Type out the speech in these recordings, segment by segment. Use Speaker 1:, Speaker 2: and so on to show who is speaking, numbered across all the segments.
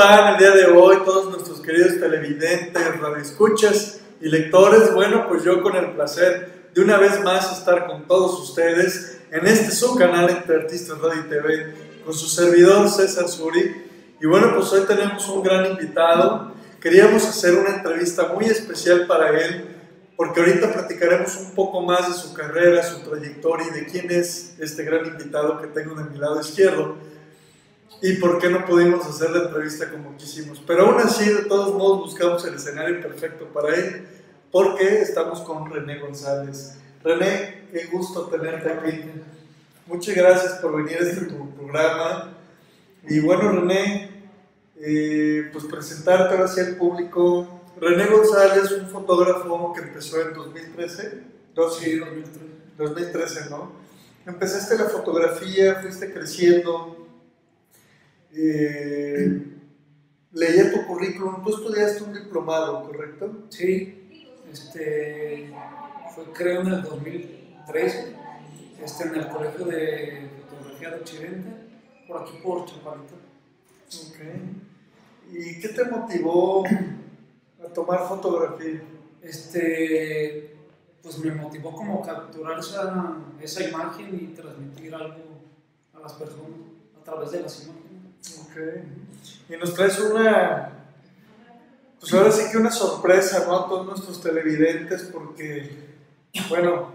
Speaker 1: están el día de hoy? Todos nuestros queridos televidentes, radioescuchas y lectores. Bueno, pues yo con el placer de una vez más estar con todos ustedes en este su canal Entre Artistas Radio y TV con su servidor César Suri. Y bueno, pues hoy tenemos un gran invitado. Queríamos hacer una entrevista muy especial para él porque ahorita platicaremos un poco más de su carrera, su trayectoria y de quién es este gran invitado que tengo de mi lado izquierdo y por qué no pudimos hacer la entrevista como quisimos. Pero aún así, de todos modos, buscamos el escenario perfecto para él, porque estamos con René González. René, qué gusto tenerte aquí. Muchas gracias por venir a este tu programa. Y bueno, René, eh, pues presentarte ahora sí al público. René González, un fotógrafo que empezó en 2013.
Speaker 2: sí, 2013.
Speaker 1: 2013, ¿no? Empezaste la fotografía, fuiste creciendo, eh, leía tu currículum, tú estudiaste un diplomado, ¿correcto?
Speaker 2: Sí, este, fue creo en el 2013, este, en el Colegio de Fotografía de Occidente, por aquí por Chaparita.
Speaker 1: Ok. ¿Y qué te motivó a tomar fotografía?
Speaker 2: Este, pues me motivó como capturar esa, esa imagen y transmitir algo a las personas a través de las imágenes.
Speaker 1: Ok. Y nos traes una, pues ahora sí que una sorpresa, ¿no? A todos nuestros televidentes, porque, bueno,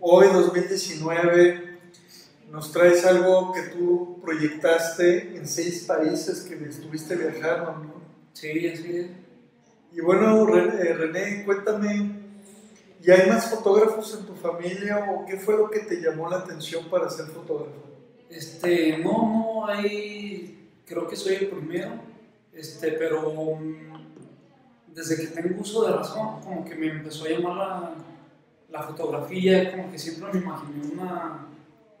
Speaker 1: hoy 2019 nos traes algo que tú proyectaste en seis países que estuviste viajando, ¿no?
Speaker 2: Sí, así es.
Speaker 1: Y bueno, eh, René, cuéntame, ¿y hay más fotógrafos en tu familia o qué fue lo que te llamó la atención para ser fotógrafo?
Speaker 2: Este, no, no hay creo que soy el primero, este, pero mm, desde que tengo uso de razón, como que me empezó a llamar la, la fotografía, como que siempre me imaginé una,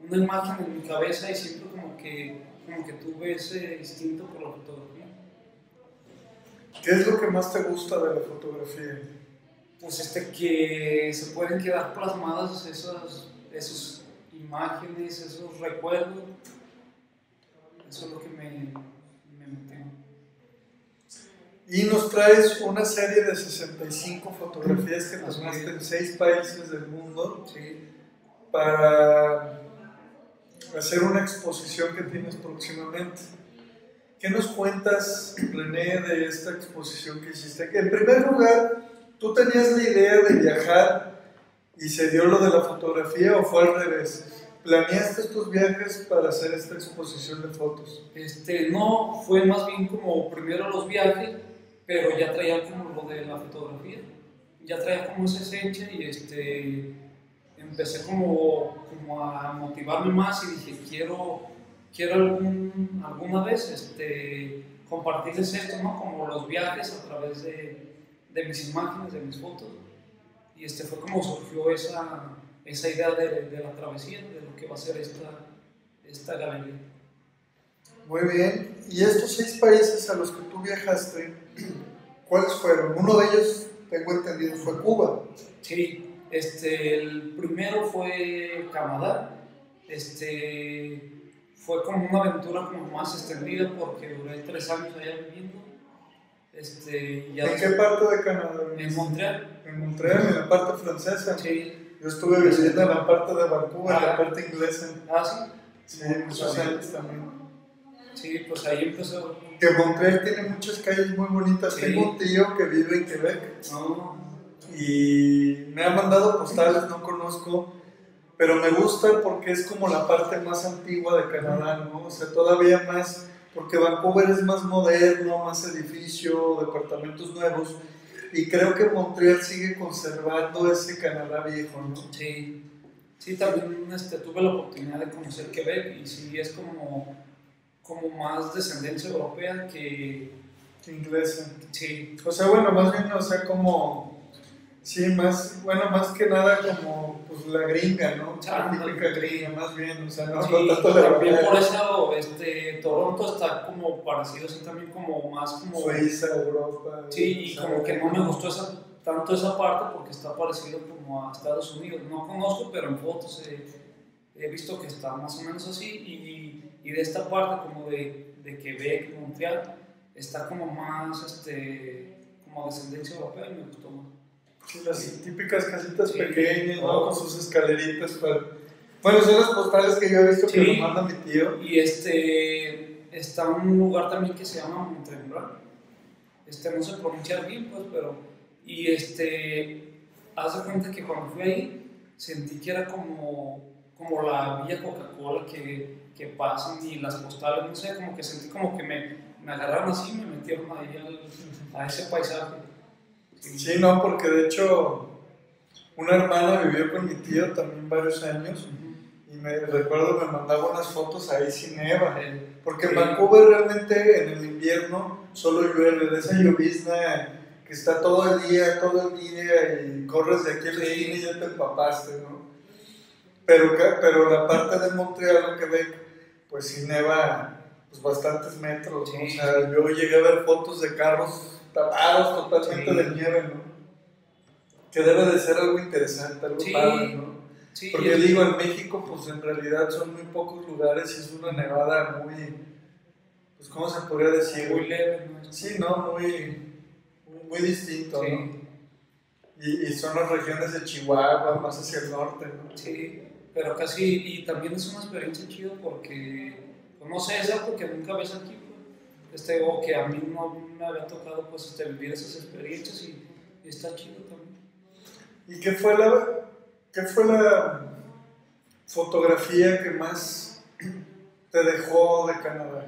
Speaker 2: una, imagen en mi cabeza y siempre como que, como que tuve ese instinto por la fotografía.
Speaker 1: ¿Qué es lo que más te gusta de la fotografía?
Speaker 2: Pues este, que se pueden quedar plasmadas esas, esas imágenes, esos recuerdos eso es lo que me, me
Speaker 1: Y nos traes una serie de 65 fotografías que tomaste en seis países del mundo para hacer una exposición que tienes próximamente. ¿Qué nos cuentas, René, de esta exposición que hiciste? En primer lugar, ¿tú tenías la idea de viajar y se dio lo de la fotografía o fue al revés? ¿Planeaste estos viajes para hacer esta exposición de fotos?
Speaker 2: Este, no, fue más bien como primero los viajes, pero ya traía como lo de la fotografía. Ya traía como ese esencia y este, empecé como, como a motivarme más y dije, quiero, quiero algún, alguna vez este, compartirles esto, ¿no? Como los viajes a través de, de mis imágenes, de mis fotos. Y este fue como surgió esa esa idea de, de, la travesía, de lo que va a ser esta, esta galería.
Speaker 1: Muy bien. ¿Y estos seis países a los que tú viajaste, cuáles fueron? Uno de ellos, tengo entendido, fue Cuba.
Speaker 2: Sí, este, el primero fue Canadá. Este, fue como una aventura como más extendida porque duré tres años allá viviendo. Este,
Speaker 1: ya ¿En qué parte de Canadá?
Speaker 2: En Montreal.
Speaker 1: En Montreal, en la parte francesa.
Speaker 2: Sí.
Speaker 1: Yo estuve viviendo en la parte de Vancouver, en la ah. parte inglesa.
Speaker 2: Ah, sí.
Speaker 1: Sí, muchos años también.
Speaker 2: Sí, pues ahí empezó.
Speaker 1: Que Montreal tiene muchas calles muy bonitas. Tengo un tío que vive en Quebec.
Speaker 2: Oh.
Speaker 1: Y me ha mandado postales, no conozco. Pero me gusta porque es como la parte más antigua de Canadá, ¿no? O sea, todavía más. Porque Vancouver es más moderno, más edificio, departamentos nuevos y creo que Montreal sigue conservando ese Canadá viejo, ¿no?
Speaker 2: Sí, sí, también este, tuve la oportunidad de conocer Quebec y sí es como, como más descendencia europea que...
Speaker 1: que inglesa.
Speaker 2: Sí.
Speaker 1: O sea, bueno, más bien, o sea, como Sí, más, bueno, más que nada como pues, la gringa, ¿no? La típica gringa, más bien, o sea, no,
Speaker 2: sí, también por eso este, Toronto está como parecido, así también como más como...
Speaker 1: Suiza, Europa.
Speaker 2: Sí, y como que no me gustó esa, tanto esa parte porque está parecido como a Estados Unidos. No conozco, pero en fotos he visto que está más o menos así y, y de esta parte como de, de Quebec, Montreal, está como más, este, como descendencia europea y me gustó más.
Speaker 1: Las típicas casitas pequeñas, ¿no? Con sus escaleritas para... Bueno, son las postales que yo he visto que lo manda mi tío.
Speaker 2: Y este, está un lugar también que se llama Montremblant. Este, no sé pronunciar bien, pues, pero... Y este, haz de cuenta que cuando fui ahí, sentí que era como, como la vía Coca-Cola que, que pasan y las postales, no sé, como que sentí como que me, me agarraron así y me metieron ahí a ese paisaje.
Speaker 1: Sí, no, porque de hecho una hermana vivió con mi tío también varios años y me recuerdo me mandaba unas fotos ahí sin neva, porque en Vancouver realmente en el invierno solo llueve, de esa llovizna que está todo el día, todo el día y corres de aquí a la esquina y ya te empapaste, ¿no? Pero, pero la parte de Montreal, Quebec, pues sí neva pues bastantes metros, ¿no? o sea, yo llegué a ver fotos de carros tapados totalmente de nieve, ¿no? Que debe de ser algo interesante, algo padre, ¿no? Porque digo, en México, pues en realidad son muy pocos lugares y es una nevada muy, pues, ¿cómo se podría decir?
Speaker 2: Muy leve, ¿no?
Speaker 1: Sí, ¿no? Muy, muy, distinto, ¿no? Y, y, son las regiones de Chihuahua, más hacia el norte, ¿no?
Speaker 2: Sí, pero casi, y también es una experiencia chida porque, pues, no sé, es algo que nunca ves aquí, este, o que a mí no me había tocado pues, este, vivir esas experiencias y, está chido también.
Speaker 1: ¿Y qué fue la, qué fue la fotografía que más te dejó de Canadá?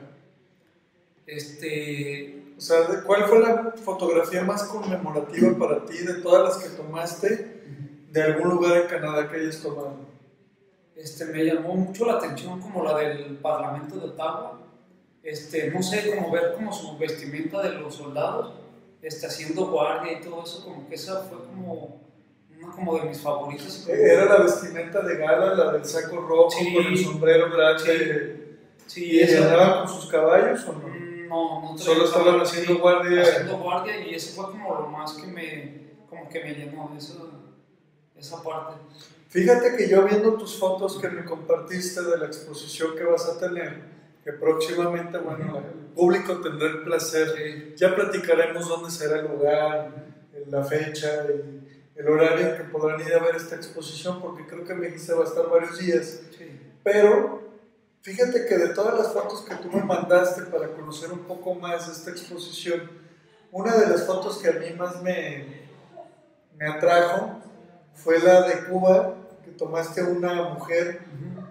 Speaker 2: Este...
Speaker 1: O sea, ¿cuál fue la fotografía más conmemorativa para ti de todas las que tomaste de algún lugar en Canadá que hayas tomado?
Speaker 2: Este, me llamó mucho la atención como la del Parlamento de Ottawa este, no sé, como ver como su vestimenta de los soldados, este, haciendo guardia y todo eso, como que esa fue como una como de mis favoritas.
Speaker 1: ¿Era la vestimenta de gala, la del saco rojo con el sombrero grande? Sí. ¿Y andaban con sus caballos o no?
Speaker 2: Mm, no, no.
Speaker 1: Solo estaban haciendo guardia.
Speaker 2: Haciendo guardia y eso fue como lo más que me, como que me llenó, esa, esa parte.
Speaker 1: Fíjate que yo viendo tus fotos que me compartiste de la exposición que vas a tener, que próximamente, bueno, el público tendrá el placer, ya platicaremos dónde será el lugar, la fecha y el horario en que podrán ir a ver esta exposición, porque creo que me dijiste va a estar varios días. Pero fíjate que de todas las fotos que tú me mandaste para conocer un poco más esta exposición, una de las fotos que a mí más me, me atrajo fue la de Cuba, que tomaste una mujer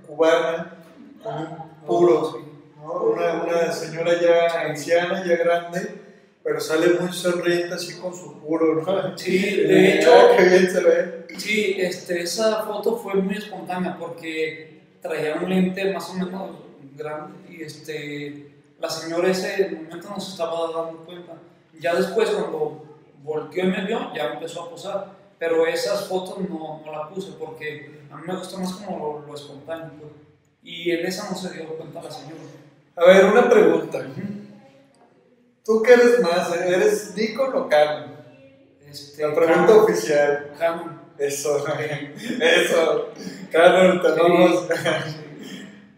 Speaker 1: cubana con un puro una, una, señora ya anciana, ya grande, pero sale muy sonriente así con su puro, ¿no?
Speaker 2: Sí, de hecho, qué bien se ve. Sí, este, esa foto fue muy espontánea porque traía un lente más o menos grande y este, la señora ese momento no se estaba dando cuenta. Ya después cuando volteó y me vio, ya empezó a posar, pero esas fotos no, no la puse porque a mí me gusta más como lo, espontáneo. Pues. Y en esa no se dio cuenta la señora.
Speaker 1: A ver, una pregunta. ¿Tú qué eres más? ¿Eres Nikon o Canon? Este, la pregunta oficial.
Speaker 2: Canon.
Speaker 1: Eso, eso. Canon, tenemos.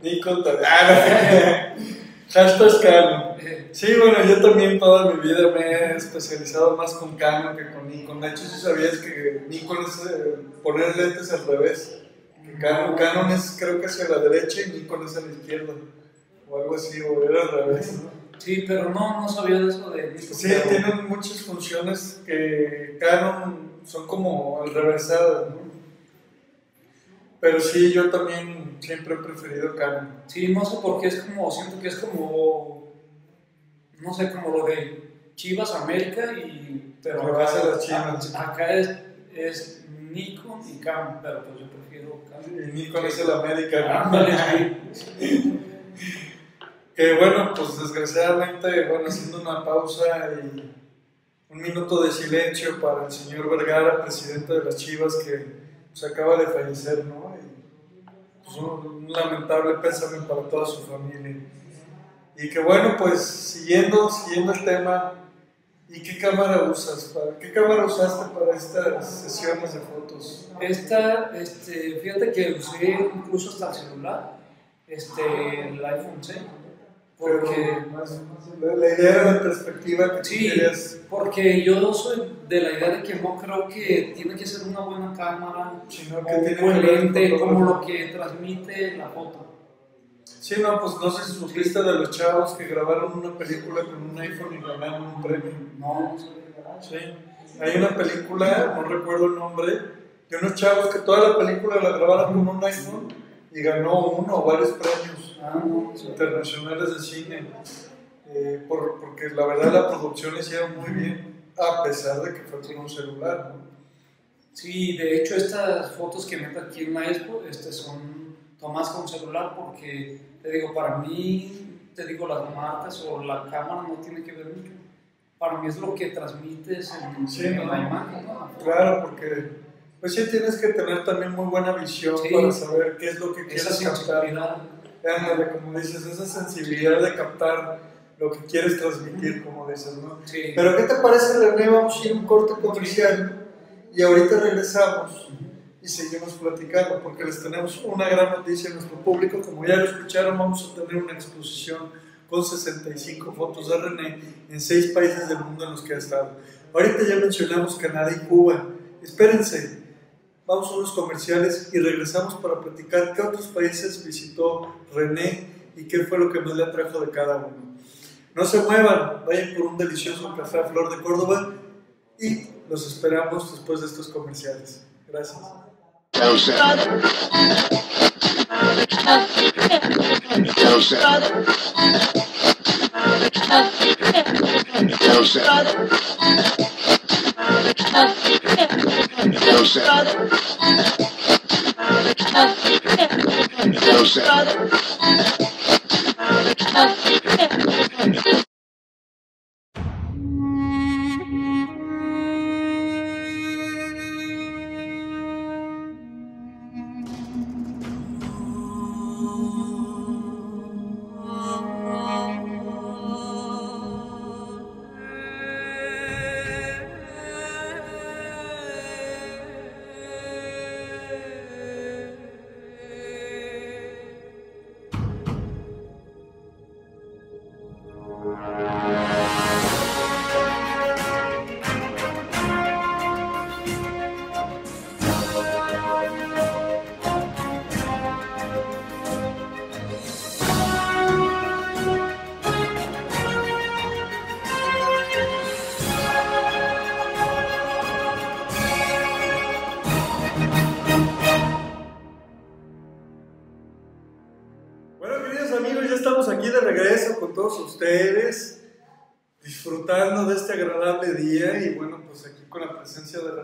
Speaker 1: Nikon, ah, Hashtag Canon. Sí, bueno, yo también toda mi vida me he especializado más con Canon que con Nikon. De hecho, si sabías que Nikon es eh, poner lentes al revés. Canon, Canon es creo que hacia la derecha y Nikon es a la izquierda o algo así, o era al revés,
Speaker 2: Sí, pero no, no sabía de eso de
Speaker 1: Sí, tienen muchas funciones que Canon son como al reversadas, ¿no? Pero sí, yo también siempre he preferido Canon.
Speaker 2: Sí, no sé por qué, es como, siento que es como, no sé, como lo de Chivas América y...
Speaker 1: Pero acá, las Chivas.
Speaker 2: acá es, es Nikon y Canon, pero pues yo prefiero Canon.
Speaker 1: Y Nikon es el América. ¿no? Que bueno, pues desgraciadamente, bueno, haciendo una pausa y un minuto de silencio para el señor Vergara, presidente de las Chivas, que se pues, acaba de fallecer, ¿no? Y, pues, un, lamentable pésame para toda su familia. Y que bueno, pues siguiendo, siguiendo el tema ¿Y qué cámara usas? Para, ¿Qué cámara usaste para estas sesiones de fotos?
Speaker 2: Esta, este, fíjate que usé incluso hasta el celular, este, el iPhone 6. Porque,
Speaker 1: la, la, idea era la perspectiva que
Speaker 2: sí,
Speaker 1: querías.
Speaker 2: porque yo soy de la idea de que no creo que tiene que ser una buena cámara
Speaker 1: Sino que
Speaker 2: un
Speaker 1: tiene
Speaker 2: buen lente como lo que transmite la foto.
Speaker 1: Sí, no, pues no sé si supiste de los chavos que grabaron una película con un iPhone y ganaron un premio.
Speaker 2: No,
Speaker 1: Sí. Hay una película, no recuerdo el nombre, de unos chavos que toda la película la grabaron con un iPhone y ganó uno o varios premios
Speaker 2: ah, no,
Speaker 1: internacionales de cine. eh, por- porque la verdad la producción hicieron muy bien, a pesar de que fue con un celular. ¿no?
Speaker 2: Sí, de hecho estas fotos que meto aquí en expo este, son tomadas con celular porque, te digo, para mí, te digo, las marcas o la cámara no tiene que ver mucho. Para mí es lo que transmites en,
Speaker 1: Sí,
Speaker 2: en
Speaker 1: ¿no?
Speaker 2: la imagen. ¿no?
Speaker 1: Claro, porque pues sí tienes que tener también muy buena visión
Speaker 2: Sí.
Speaker 1: para saber qué es lo que quieres captar. Ándale, como dices, esa sensibilidad de captar lo que quieres transmitir, como dices, ¿no?
Speaker 2: Sí.
Speaker 1: Pero ¿qué te parece, René? Vamos a ir a un corte comercial y ahorita regresamos y seguimos platicando porque les tenemos una gran noticia a nuestro público. Como ya lo escucharon, vamos a tener una exposición con 65 fotos de René en seis países del mundo en los que ha estado. Ahorita ya mencionamos Canadá y Cuba. Espérense, vamos a unos comerciales y regresamos para platicar qué otros países visitó René y qué fue lo que más le atrajo de cada uno. No se muevan, vayan por un delicioso café a Flor de Córdoba y los esperamos después de estos comerciales. Gracias. No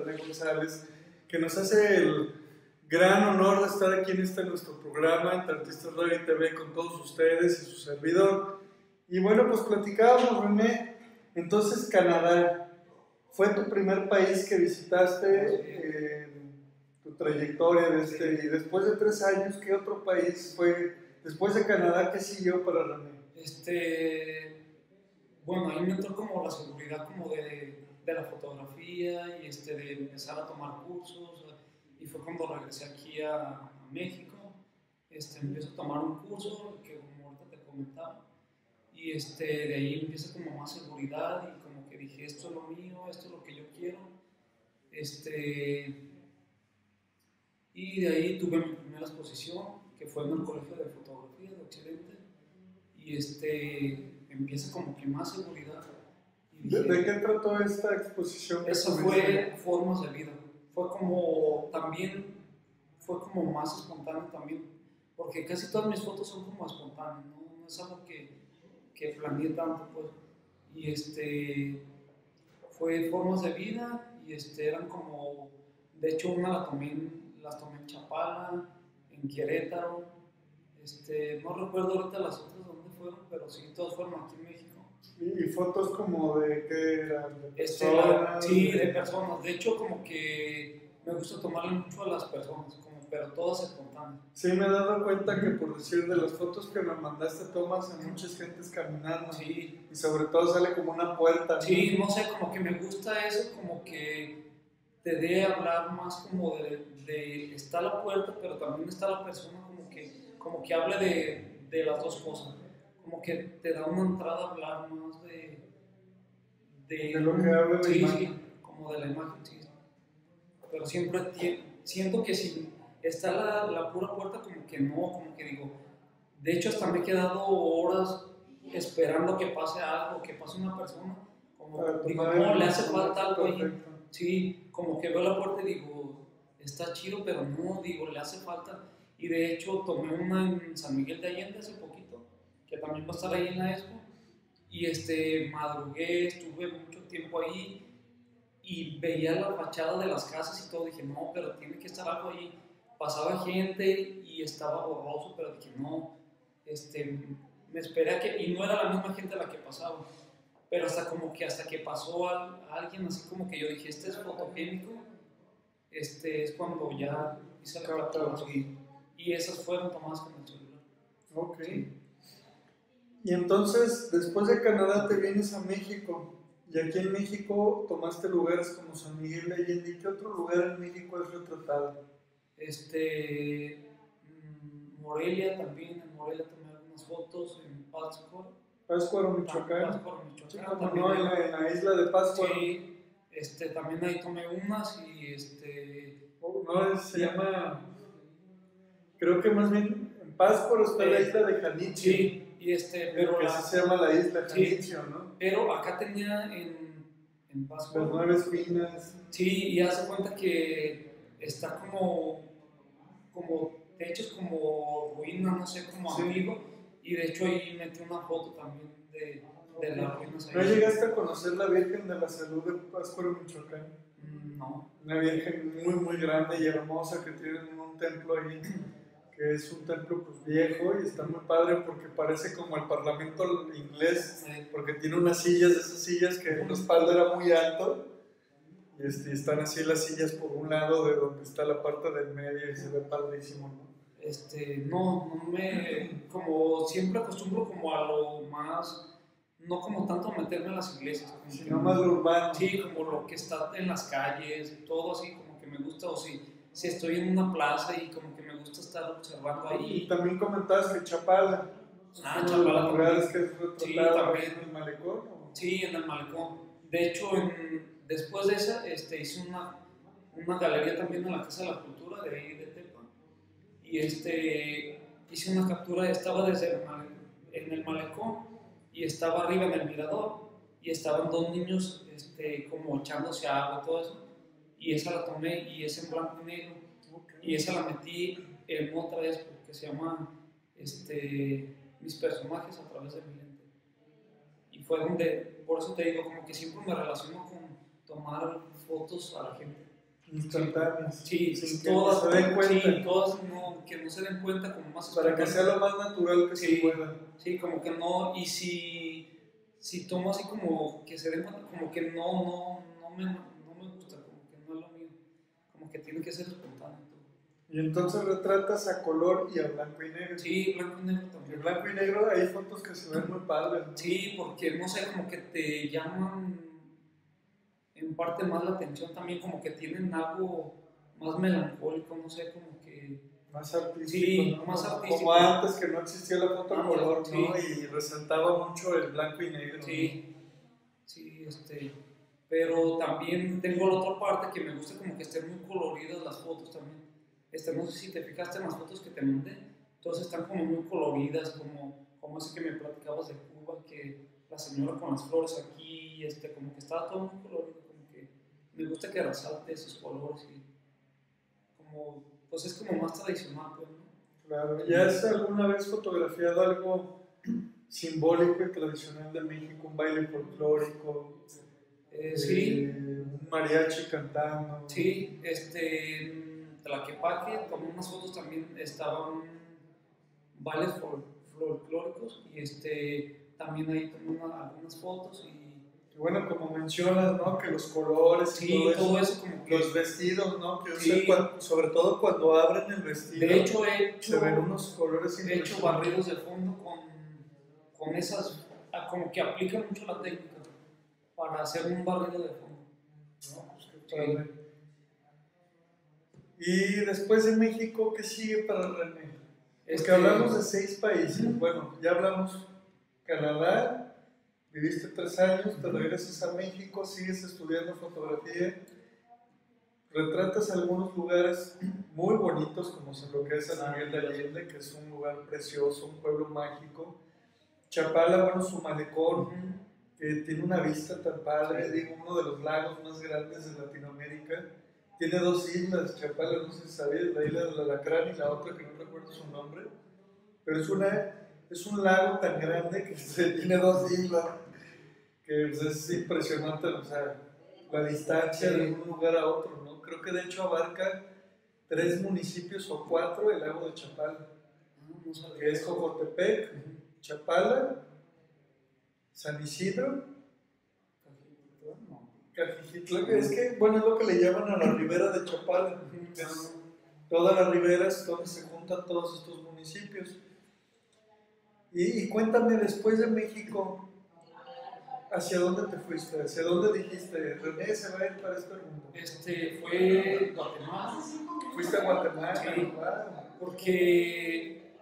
Speaker 1: René González, que nos hace el gran honor de estar aquí en este nuestro programa, entre Artistas Radio y TV, con todos ustedes y su servidor. Y bueno, pues platicábamos, René, entonces Canadá, ¿fue tu primer país que visitaste en tu trayectoria de este, y después de tres años, ¿qué otro país fue? Después de Canadá, ¿qué siguió para René?
Speaker 2: Este, bueno, ahí me entró como la seguridad como de, de la fotografía y este, de empezar a tomar cursos. Y fue cuando regresé aquí a, a México. Este, empiezo a tomar un curso que como ahorita te comentaba. Y este, de ahí empieza como más seguridad y como que dije, esto es lo mío, esto es lo que yo quiero. Este, y de ahí tuve mi primera exposición, que fue en el Colegio de Fotografía de Occidente. Y este, empieza como que más seguridad.
Speaker 1: ¿De, qué trató esta exposición?
Speaker 2: eso fue formas de vida. Fue como también, fue como más espontáneo también. Porque casi todas mis fotos son como espontáneas, no, no es algo que, que planeé tanto, pues. Y este, fue formas de vida y este, eran como, de hecho una la tomé las tomé en Chapala, en Querétaro, este, no recuerdo ahorita las otras dónde fueron, pero sí, todas fueron aquí en México.
Speaker 1: Y, y fotos como de qué eran, de
Speaker 2: Este,
Speaker 1: personas,
Speaker 2: sí, de personas. De hecho, como que me gusta tomarle mucho a las personas, como pero todas espontáneas.
Speaker 1: Sí, me he dado cuenta que por decir de las fotos que me mandaste tomas a muchas gentes caminando.
Speaker 2: Sí,
Speaker 1: Y sobre todo sale como una puerta. ¿no?
Speaker 2: sí, no sé, como que me gusta eso, como que te dé hablar más como de, de está la puerta, pero también está la persona como que, como que hable de, de las dos cosas. Como que te da una entrada a hablar más de...
Speaker 1: De lo que habla la
Speaker 2: sí,
Speaker 1: imagen.
Speaker 2: como de la imagen, sí. Pero siempre siento que si está la, la pura puerta, como que no, como que digo, de hecho hasta me he quedado horas esperando que pase algo, que pase una persona, como digo, no, le hace falta algo ahí. Sí, como que veo la puerta y digo, está chido, pero no, digo, le hace falta. Y de hecho tomé una en San Miguel de Allende hace poquito, que también va a estar ahí en la expo. Y este, madrugué, estuve mucho tiempo ahí y veía la fachada de las casas y todo. Dije, no, pero tiene que estar algo ahí. Pasaba gente y estaba borroso, pero dije, no, este, me esperé a que, y no era la misma gente la que pasaba. Pero hasta como que hasta que pasó al- a alguien así como que yo dije, este es fotogénico, este es cuando ya hice la captura. Y esas fueron tomadas con el celular.
Speaker 1: Ok.
Speaker 2: Sí.
Speaker 1: Y entonces, después de Canadá, te vienes a México. Y aquí en México tomaste lugares como San Miguel de Allende. ¿Y qué otro lugar en México has retratado?
Speaker 2: Este, mm, Morelia también, en Morelia tomé algunas fotos, en Pátzcuaro.
Speaker 1: Pátzcuaro, Michoacán.
Speaker 2: Pátzcuaro,
Speaker 1: Sí,
Speaker 2: Michoacán.
Speaker 1: como
Speaker 2: también
Speaker 1: no, en la, en la isla de Pátzcuaro.
Speaker 2: Sí, este, también ahí tomé unas y este,
Speaker 1: Oh, No, se llama. Creo que más bien en Pátzcuaro está la
Speaker 2: Eh,
Speaker 1: isla de Janitzio.
Speaker 2: sí, y este,
Speaker 1: Pero
Speaker 2: la-
Speaker 1: se llama la isla
Speaker 2: Sí.
Speaker 1: ¿no?
Speaker 2: pero acá tenía en, en
Speaker 1: Las
Speaker 2: Pátzcuaro.
Speaker 1: nueve espinas.
Speaker 2: Sí, y hace cuenta que está como, como, de hecho es como ruina, no sé, como
Speaker 1: Sí.
Speaker 2: amigo, y de hecho ahí metí una foto también de, de las ruinas
Speaker 1: ¿No llegaste a conocer la Virgen de la Salud de Pátzcuaro, Michoacán?
Speaker 2: Mm, No,
Speaker 1: Una virgen muy, muy grande y hermosa que tienen un templo ahí, que es un templo pues viejo y está muy padre porque parece como el parlamento inglés, porque tiene unas sillas, esas sillas que el respaldo era muy alto y este, están así las sillas por un lado de donde está la parte del medio y se ve padrísimo, ¿no?
Speaker 2: este, no, no me, como siempre acostumbro como a lo más, no como tanto meterme en las iglesias, como
Speaker 1: Sino más lo urbano.
Speaker 2: Sí, como lo que está en las calles, todo así como que me gusta, o si, si estoy en una plaza y como que gusta estar observando
Speaker 1: Y
Speaker 2: ahí.
Speaker 1: también comentabas que Chapala,
Speaker 2: Ah, Chapala
Speaker 1: lugares que es
Speaker 2: Sí, también.
Speaker 1: en el malecón. ¿o?
Speaker 2: Sí, en el malecón. De hecho, en- después de esa, este, hice una, una galería también en la Casa de la Cultura de ahí de Tepa. Y este, hice una captura, estaba desde el male- en el malecón y estaba arriba en el mirador y estaban dos niños este, como echándose agua y todo eso. Y esa la tomé y es en blanco y negro. Y esa la metí en otra vez porque se llama este, Mis personajes a través de mi lente. Y fue donde, por eso te digo, como que siempre me relaciono con tomar fotos a la gente.
Speaker 1: Instantáneas.
Speaker 2: Sí,
Speaker 1: sin que
Speaker 2: todas,
Speaker 1: se den cuenta.
Speaker 2: sí, todas no, que no se den cuenta como más
Speaker 1: Para que sea lo más natural que
Speaker 2: Sí.
Speaker 1: se pueda.
Speaker 2: Sí, como que no, y si, si tomo así como que se den cuenta, como que no, no, no me, no me gusta, como que no es lo mío, como que tiene que ser espontáneo.
Speaker 1: Y entonces retratas a color y a blanco y negro.
Speaker 2: Sí, blanco y negro
Speaker 1: En
Speaker 2: también.
Speaker 1: blanco y negro hay fotos que se ven muy padres.
Speaker 2: Sí, porque no sé, como que te llaman en parte más la atención también, como que tienen algo más melancólico, no sé, como que...
Speaker 1: Más artístico.
Speaker 2: Sí,
Speaker 1: ¿no?
Speaker 2: más artístico.
Speaker 1: Como antes que no existía la foto a
Speaker 2: Ándale,
Speaker 1: color, ¿no? Y resaltaba mucho el blanco y negro.
Speaker 2: Sí, sí, este... Pero también tengo la otra parte que me gusta como que estén muy coloridas las fotos también. Este, no sé si te fijaste en las fotos que te mandé, todas están como muy coloridas, como, como ese que me platicabas de Cuba, que la señora con las flores aquí, este, como que estaba todo muy colorido, como que me gusta que resalte esos colores y como, pues es como más tradicional, pues, ¿no?
Speaker 1: Claro. ¿Ya has alguna vez fotografiado algo simbólico y tradicional de México? Un baile folclórico.
Speaker 2: Eh, sí,
Speaker 1: eh, un mariachi cantando.
Speaker 2: Sí, este, Tlaquepaque tomé unas fotos también, estaban fol- folclóricos y este, también ahí tomé una- algunas fotos y
Speaker 1: Y bueno, como mencionas, ¿no? Que los colores y
Speaker 2: Sí,
Speaker 1: todo,
Speaker 2: todo
Speaker 1: eso,
Speaker 2: eso como que...
Speaker 1: los vestidos, ¿no? Que
Speaker 2: Sí.
Speaker 1: sobre todo cuando abren el vestido,
Speaker 2: De hecho, he hecho,
Speaker 1: se ven unos colores
Speaker 2: he hecho barridos de fondo con, con esas, ah, como que aplican mucho la técnica para hacer un barrido de fondo.
Speaker 1: ¿no? Pues. Y después de México, ¿qué sigue para René? Es que hablamos de seis países. Bueno, ya hablamos Canadá, viviste tres años, te regresas a México, sigues estudiando fotografía, retratas algunos lugares muy bonitos, como lo que es San Miguel de Allende, que es un lugar precioso, un pueblo mágico. Chapala, bueno, su malecón, que tiene una vista tan padre, digo, uno de los lagos más grandes de Latinoamérica. Tiene dos islas, Chapala, no sé si sabías, la isla del Alacrán y la otra que no recuerdo su nombre, pero es, una, es un lago tan grande que se- tiene dos islas, que pues, es impresionante, o sea, la distancia de un lugar a otro, ¿no? Creo que de hecho abarca tres municipios o cuatro el lago de Chapala,
Speaker 2: Ah,
Speaker 1: que es Jocotepec, Chapala, San Isidro Es que, bueno, es lo que le llaman a la ribera de Chapala. Toda la ribera es donde se juntan todos estos municipios. Y, y cuéntame, después de México, ¿hacia dónde te fuiste? ¿Hacia dónde dijiste, René se va a ir para este rumbo?
Speaker 2: Este fue Guatemala,
Speaker 1: ¿Fuiste a Guatemala?
Speaker 2: Sí. Porque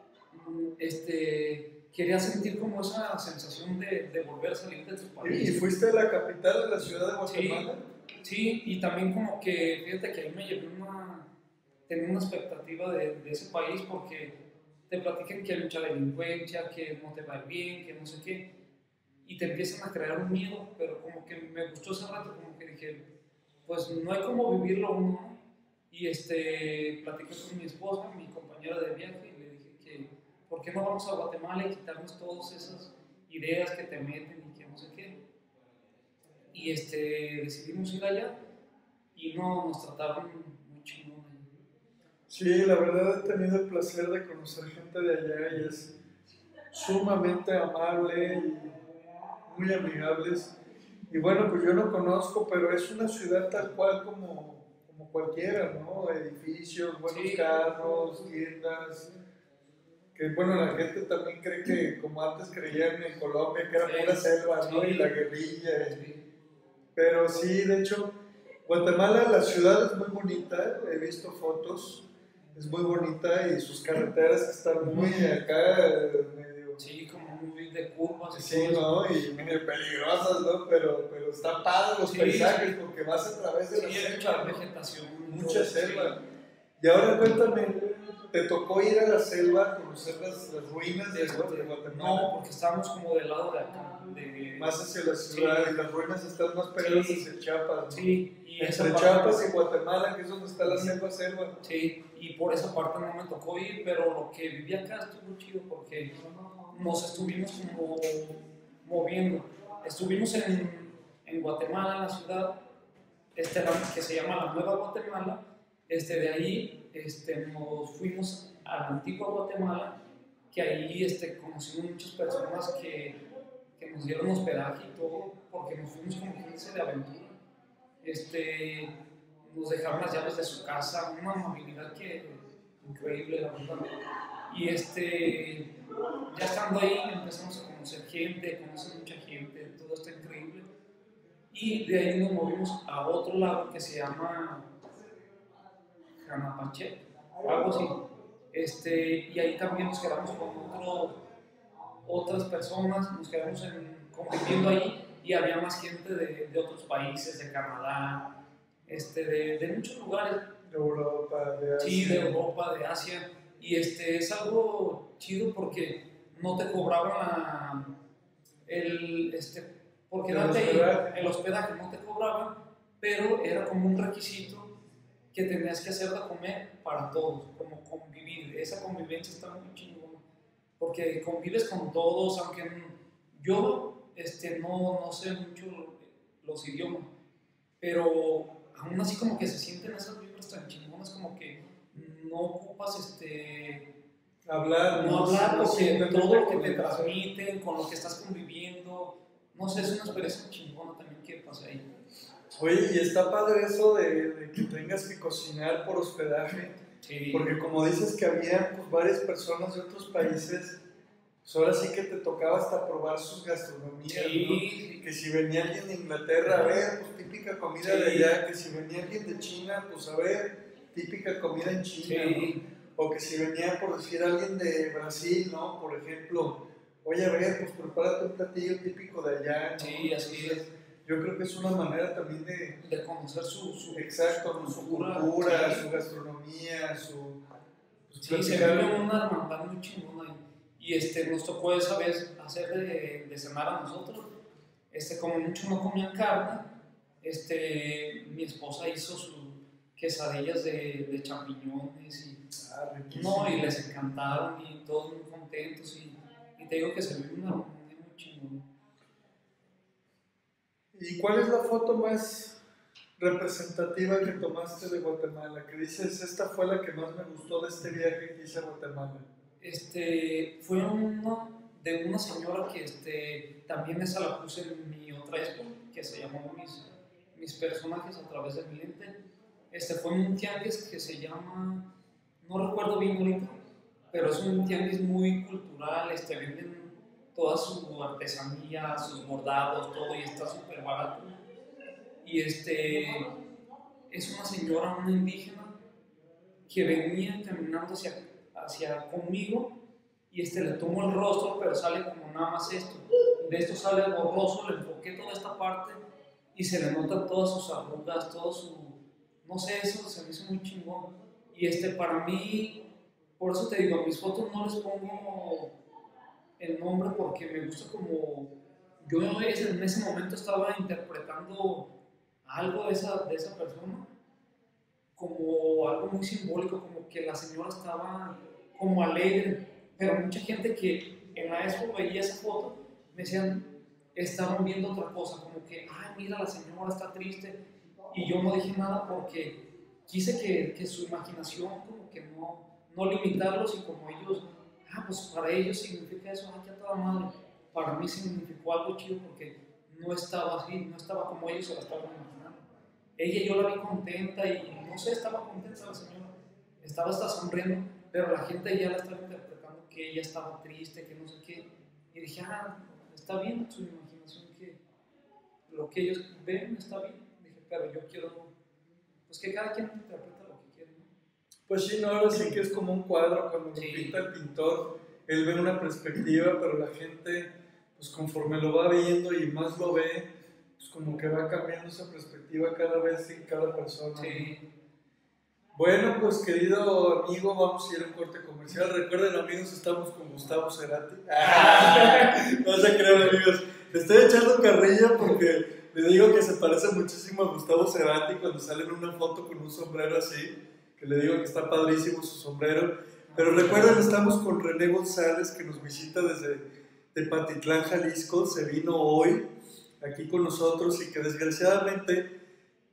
Speaker 2: este, quería sentir como esa sensación de, de volver a salir de tu
Speaker 1: ¿Y, y
Speaker 2: país.
Speaker 1: fuiste a la capital de la ciudad de Guatemala?
Speaker 2: Sí, y también como que, fíjate que ahí me llevé una, tenía una expectativa de, de ese país porque te platican que hay mucha delincuencia, que no te va a bien, que no sé qué, y te empiezan a crear un miedo, pero como que me gustó ese rato, como que dije, pues no hay como vivirlo uno, ¿no? Y este, platiqué con mi esposa, mi compañera de viaje, y le dije que, ¿por qué no vamos a Guatemala y quitarnos todas esas ideas que te meten y que no sé qué? Y este, decidimos ir allá y no, nos trataron muy chingón.
Speaker 1: Sí, la verdad he tenido el placer de conocer gente de allá y es sumamente amable y muy amigables. Y bueno, pues yo no conozco, pero es una ciudad tal cual como, como cualquiera, ¿no? Edificios, buenos
Speaker 2: Sí.
Speaker 1: carros, tiendas. Que bueno, la gente también cree que, como antes creían en Colombia, que era pura selva, ¿no? Y la guerrilla. y- pero sí, de hecho, Guatemala, la ciudad es muy bonita, he visto fotos, es muy bonita y sus carreteras están muy acá, medio,
Speaker 2: Sí, como muy de curvas.
Speaker 1: sí. ¿no? Y medio peligrosas, ¿no? Pero, pero está padre los
Speaker 2: Sí,
Speaker 1: paisajes
Speaker 2: sí.
Speaker 1: porque vas a través de
Speaker 2: Sí,
Speaker 1: la selva,
Speaker 2: mucha vegetación.
Speaker 1: Mucha selva. Y ahora cuéntame, ¿te tocó ir a la selva a conocer las, las ruinas de, de Guatemala?
Speaker 2: no, porque estábamos como del lado de acá. De,
Speaker 1: Más hacia la ciudad
Speaker 2: Sí.
Speaker 1: y las ruinas están más pegadas
Speaker 2: Sí.
Speaker 1: hacia Chiapas, ¿no?
Speaker 2: Sí, y
Speaker 1: Entre Chiapas y Guatemala, que es donde está la selva selva.
Speaker 2: Sí, y por esa parte no me tocó ir, pero lo que viví acá estuvo chido porque nos estuvimos como moviendo. Estuvimos en, en Guatemala, en la ciudad, este, que se llama la Nueva Guatemala. Este, de ahí este, nos fuimos a la antigua Guatemala, que ahí este, conocimos muchas personas que, que nos dieron hospedaje y todo, porque nos fuimos como 15 de aventura. Este, nos dejaron las llaves de su casa, una amabilidad que increíble, la verdad. Y este, ya estando ahí empezamos a conocer gente, conocer mucha gente, todo está increíble. Y de ahí nos movimos a otro lado que se llama Janapache, algo así. Este, y ahí también nos quedamos con otro, otras personas, nos quedamos en, conviviendo ahí y había más gente de, de otros países, de Canadá, este, de, de muchos lugares,
Speaker 1: De Europa, de Asia.
Speaker 2: sí, de Europa, de Asia. Y este, es algo chido porque no te cobraban el, este, por quedarte ahí, el hospedaje no te cobraban, pero era como un requisito que tenías que hacer de comer para todos, como convivir. Esa convivencia está muy chingona, porque convives con todos, aunque yo este, no, no sé mucho los idiomas, pero aún así como que se sienten esas vibras tan chingonas, como que no ocupas este
Speaker 1: Hablar,
Speaker 2: no hablar porque todo lo que te transmiten, con lo que estás conviviendo, no sé, es una experiencia chingona también que pasé ahí.
Speaker 1: Oye, y está padre eso de, de que tengas que cocinar por hospedaje,
Speaker 2: Sí,
Speaker 1: porque como dices que había pues, varias personas de otros países, pues ahora sí que te tocaba hasta probar sus gastronomías, ¿no? Que si venía alguien de Inglaterra, a ver, pues típica comida de allá, que si venía alguien de China, pues a ver, típica comida en China, ¿no? O que si venía, por decir, alguien de Brasil, ¿no? Por ejemplo, oye, a ver, pues prepárate un platillo típico de allá, ¿no?
Speaker 2: Sí, así
Speaker 1: Entonces, Yo creo que es una manera también de,
Speaker 2: de conocer su, su,
Speaker 1: exacto, su cultura,
Speaker 2: sí.
Speaker 1: su gastronomía, su... pues,
Speaker 2: Sí, se vive una hermandad muy chingona. Y este, nos tocó esa vez hacer de, de cenar a nosotros. Este, como mucho no comían carne, este, mi esposa hizo sus quesadillas de, de champiñones y,
Speaker 1: Ah,
Speaker 2: no, y les encantaron y todos muy contentos. Y, y te digo que se vive una armonía muy chingona.
Speaker 1: ¿Y cuál es la foto más representativa que tomaste de Guatemala? Que dices, esta fue la que más me gustó de este viaje que hice a Guatemala.
Speaker 2: Este, fue una de una señora que este, también esa la puse en mi otra expo, que se llamó mis, mis personajes a través de mi lente. Este, fue un tianguis que se llama, no recuerdo bien ahorita, pero es un tianguis muy cultural, este, venden toda su artesanía, sus bordados, todo, y está súper barato. Y este, es una señora, una indígena, que venía caminando hacia, hacia conmigo y este, le tomo el rostro, pero sale como nada más esto. De esto sale borroso, le enfoqué toda esta parte y se le notan todas sus arrugas, todo su... No sé, eso se me hizo muy chingón. Y este, para mí, por eso te digo, mis fotos no les pongo el nombre porque me gusta como... Yo en ese momento estaba interpretando algo de esa, de esa persona como algo muy simbólico, como que la señora estaba como alegre, pero mucha gente que en la expo veía esa foto me decían, estaban viendo otra cosa, como que, ay, mira, la señora está triste, y yo no dije nada porque quise que, que su imaginación, como que no, no limitarlos y como ellos, ah, pues para ellos significa eso, ya toda madre, para mí significó algo chido porque no estaba así, no estaba como ellos se la estaban imaginando. Ella yo la vi contenta y no sé, estaba contenta la señora, estaba hasta sonriendo, pero la gente ya la estaba interpretando que ella estaba triste, que no sé qué. Y dije, ah, está bien su imaginación, que lo que ellos ven está bien. Dije, pero yo quiero, pues que cada quien interpreta lo que quiere. ¿no?
Speaker 1: Pues sí, no, ahora sí que es como un cuadro, cuando lo pinta el pintor, él ve una perspectiva, pero la gente, pues conforme lo va viendo y más lo ve, pues como que va cambiando esa perspectiva cada vez en cada persona.
Speaker 2: Sí,
Speaker 1: Bueno, pues querido amigo, vamos a ir a un corte comercial. Recuerden, amigos, estamos con Gustavo Cerati. no se crean, amigos. Le estoy echando carrilla porque le digo que se parece muchísimo a Gustavo Cerati cuando sale en una foto con un sombrero así. Que le digo que está padrísimo su sombrero. Pero recuerden, estamos con René González que nos visita desde Tepatitlán, Jalisco. Se vino hoy aquí con nosotros y que desgraciadamente,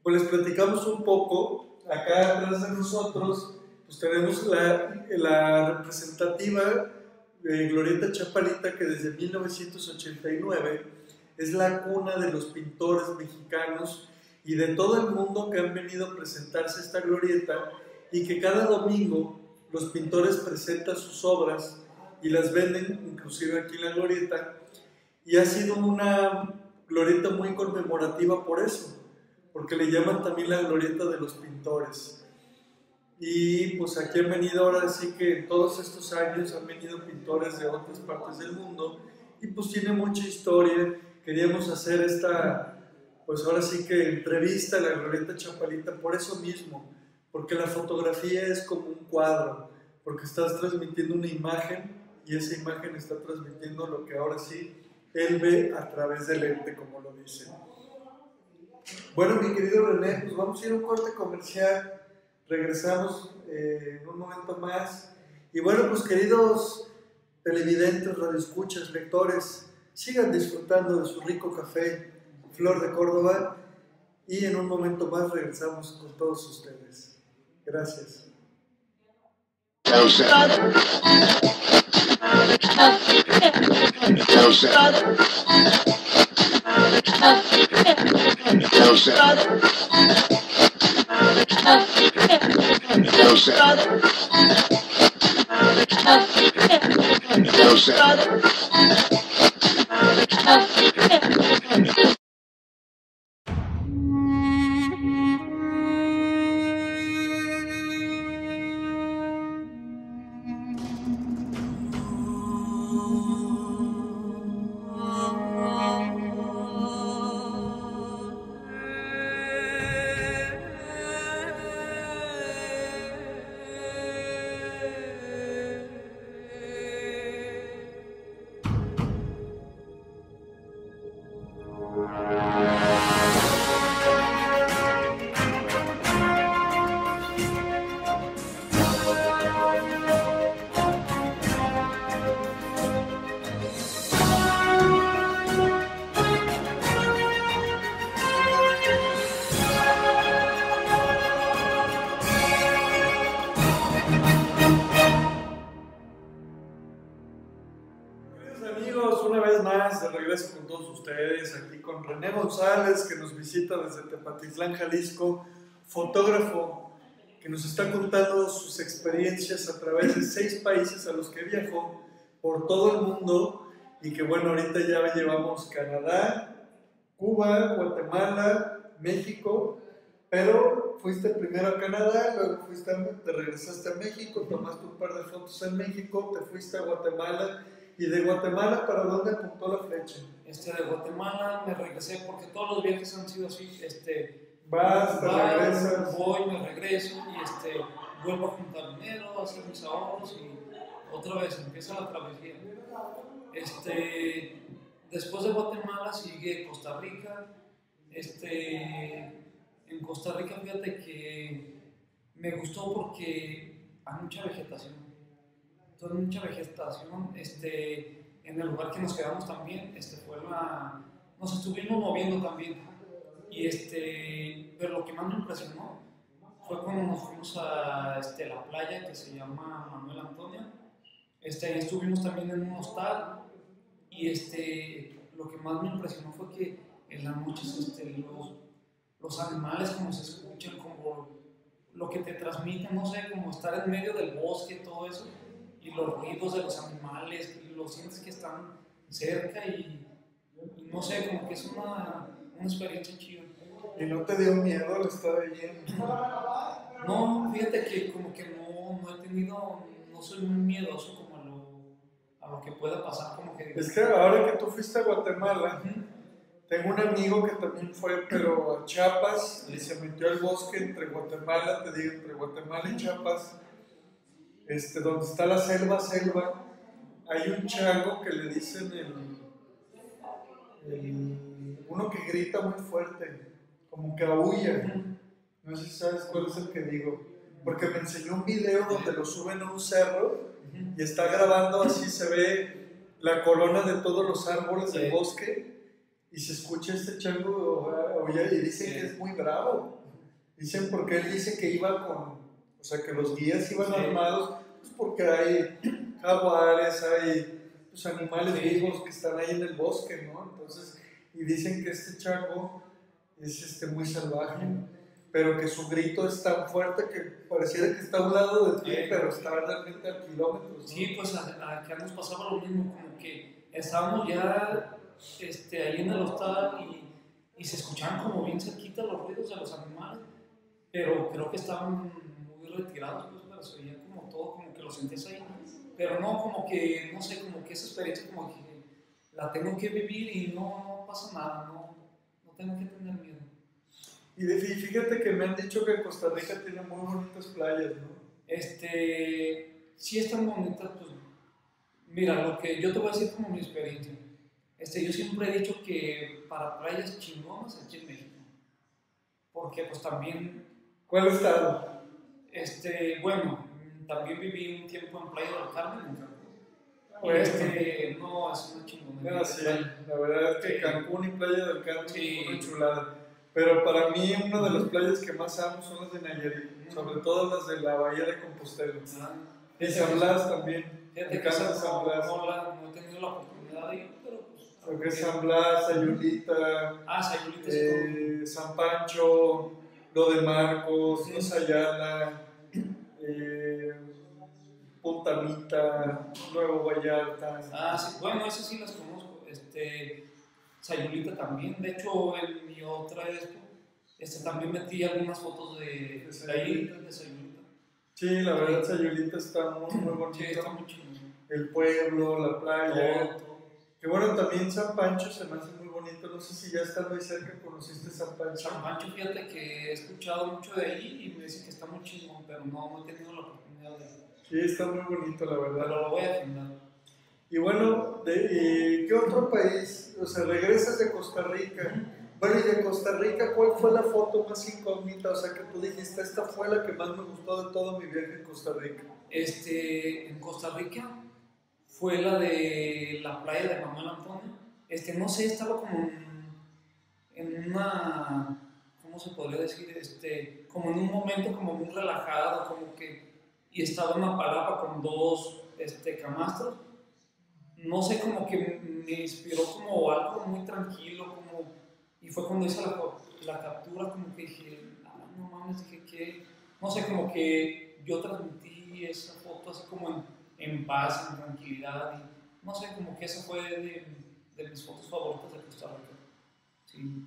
Speaker 1: pues les platicamos un poco acá atrás de nosotros, pues tenemos la, la representativa de Glorieta Chapalita, que desde 1989 es la cuna de los pintores mexicanos y de todo el mundo que han venido a presentarse esta glorieta y que cada domingo los pintores presentan sus obras y las venden inclusive aquí en la glorieta y ha sido una glorieta muy conmemorativa por eso porque le llaman también la glorieta de los pintores. Y pues aquí han venido ahora sí que en todos estos años han venido pintores de otras partes del mundo y pues tiene mucha historia. Queríamos hacer esta, pues ahora sí que entrevista a la glorieta Chapalita por eso mismo, porque la fotografía es como un cuadro, porque estás transmitiendo una imagen y esa imagen está transmitiendo lo que ahora sí él ve a través del lente, como lo dicen. Bueno, mi querido René, pues vamos a ir a un corte comercial. Regresamos eh, en un momento más. Y bueno, pues queridos televidentes, radioescuchas, lectores, sigan disfrutando de su rico café, Flor de Córdoba. Y en un momento más regresamos con todos ustedes. Gracias. Desde Tepatitlán, Jalisco, fotógrafo que nos está contando sus experiencias a través de seis países a los que viajó por todo el mundo y que bueno, ahorita ya llevamos Canadá, Cuba, Guatemala, México, pero fuiste primero a Canadá, luego fuiste te regresaste a México, tomaste un par de fotos en México, te fuiste a Guatemala y de Guatemala para dónde apuntó la flecha.
Speaker 2: Este, de Guatemala me regresé porque todos los viajes han sido así. Este,
Speaker 1: Vas, te
Speaker 2: vas,
Speaker 1: regresas.
Speaker 2: voy, me regreso y este, vuelvo a juntar dinero, a hacer mis ahorros y otra vez empieza la travesía. Este, después de Guatemala sigue Costa Rica. Este, en Costa Rica, fíjate que me gustó porque hay mucha vegetación. Entonces, mucha vegetación. Este, en el lugar que nos quedamos también, este, fue la, nos estuvimos moviendo también. Y este, pero lo que más me impresionó fue cuando nos fuimos a este, la playa que se llama Manuel Antonio. Este, ahí estuvimos también en un hostal y este, lo que más me impresionó fue que en las noches este, los, los animales como se escuchan, como lo que te transmiten, no sé, como estar en medio del bosque, todo eso, y los ruidos de los animales, y lo sientes que están cerca y, y no sé, como que es una, una experiencia chida.
Speaker 1: ¿Y no te dio miedo al estar ahí.
Speaker 2: No, fíjate que como que no, no he tenido, no soy muy miedoso como a lo, a lo que pueda pasar, como que...
Speaker 1: Es que ahora que tú fuiste a Guatemala, tengo un amigo que también fue, pero a Chiapas, y se metió al bosque entre Guatemala, te digo, entre Guatemala y Chiapas, este, donde está la selva, selva, hay un chango que le dicen el, el- uno que grita muy fuerte, como que aúlla. No sé si sabes cuál es el que digo. Porque me enseñó un video donde lo suben a un cerro y está grabando así, se ve la corona de todos los árboles del
Speaker 2: Sí.
Speaker 1: bosque y se escucha este chango aullar y dicen
Speaker 2: Sí.
Speaker 1: que es muy bravo. Dicen porque él dice que iba con, o sea, que los guías iban
Speaker 2: Sí.
Speaker 1: armados, pues porque hay jaguares, hay pues, animales
Speaker 2: Sí.
Speaker 1: vivos que están ahí en el bosque, ¿no? Entonces, y dicen que este chango es este, muy salvaje, pero que su grito es tan fuerte que pareciera que está a un lado de ti,
Speaker 2: Sí.
Speaker 1: pero está realmente a kilómetros. ¿no?
Speaker 2: Sí, pues acá nos pasaba lo mismo, como que estábamos ya este, ahí en el hostal y, y se escuchaban como bien cerquita los ruidos de los animales, pero creo que estaban muy retirados, pues, pero se veía como todo, como que lo sentías ahí. Pero no, como que, no sé, como que esa experiencia como que la tengo que vivir y no, no pasa nada, no, no tengo que tener miedo.
Speaker 1: Y de- y fíjate que me han dicho que Costa Rica tiene muy bonitas playas, ¿no?
Speaker 2: Este, sí es tan bonita, pues, mira, lo que yo te voy a decir como mi experiencia. Este, yo siempre he dicho que para playas chingonas aquí en México. Porque pues también,
Speaker 1: ¿Cuál estado?
Speaker 2: Este, bueno, también viví un tiempo en Playa del Carmen, en Cancún. Y
Speaker 1: Bueno.
Speaker 2: este, no, es una chingonería.
Speaker 1: Ah, sí, la verdad es que. Cancún y Playa del Carmen
Speaker 2: Sí.
Speaker 1: son una chulada. Pero para mí, una de las playas que más amo son las de Nayarit, sobre todo las de la Bahía de Compostela.
Speaker 2: Ah,
Speaker 1: Y San Blas también.
Speaker 2: Fíjate que
Speaker 1: San
Speaker 2: no,
Speaker 1: Blas.
Speaker 2: no la- no he tenido la oportunidad de ir, pero pues
Speaker 1: Lo que es San Blas, Sayulita,
Speaker 2: Ah, Sayulita
Speaker 1: eh, San Pancho, lo de Marcos,
Speaker 2: Sí.
Speaker 1: Los Ayala, Puntamita, Nuevo Vallarta.
Speaker 2: Ah, sí, bueno, esas sí las conozco. Este, Sayulita también. De hecho, en mi otra expo, este, también metí algunas fotos de,
Speaker 1: De
Speaker 2: ahí,
Speaker 1: Sayulita.
Speaker 2: de Sayulita.
Speaker 1: Sí, la verdad, Sayulita está muy, muy bonito.
Speaker 2: Sí, está muy chido.
Speaker 1: El pueblo, la playa.
Speaker 2: Todo.
Speaker 1: Que bueno, también San Pancho se me hace muy bonito. No sé si ya está muy cerca conociste San Pancho.
Speaker 2: San Pancho, fíjate que he escuchado mucho de ahí y me dicen que está muy chingón, pero no, no he tenido la oportunidad de
Speaker 1: Sí, está muy bonito, la verdad.
Speaker 2: Pero lo voy a agendar.
Speaker 1: Y bueno, de, eh, ¿qué otro país? O sea, regresas de Costa Rica. Bueno, y de Costa Rica, ¿cuál fue la foto más incógnita? O sea, que tú dijiste, esta fue la que más me gustó de todo mi viaje en Costa Rica.
Speaker 2: Este, en Costa Rica fue la de la playa de Manuel Antonio. Este, no sé, estaba como en, en una, ¿cómo se podría decir? Este, como en un momento como muy relajado, como que, y estaba una palapa con dos este, camastros. No sé, como que me inspiró como algo muy tranquilo, como, y fue cuando hice la, la captura, como que dije, ah, no mames, dije que, no sé, como que yo transmití esa foto así como en, en paz, en tranquilidad, y no sé, como que esa fue de, de mis fotos favoritas de Costa Rica. Sí,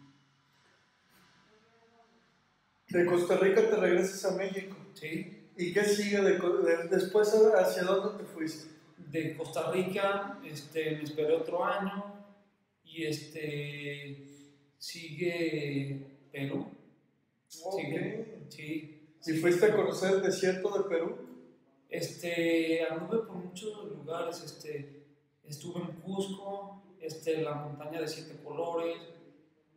Speaker 1: De Costa Rica te regresas a México.
Speaker 2: sí.
Speaker 1: ¿Y qué sigue de, de- después? ¿Hacia dónde te fuiste?
Speaker 2: De Costa Rica, este, me esperé otro año, y este, sigue Perú. Sigue, sí.
Speaker 1: ¿Y fuiste a conocer el desierto de Perú?
Speaker 2: Este, anduve por muchos lugares, este, estuve en Cusco, este, la montaña de siete colores,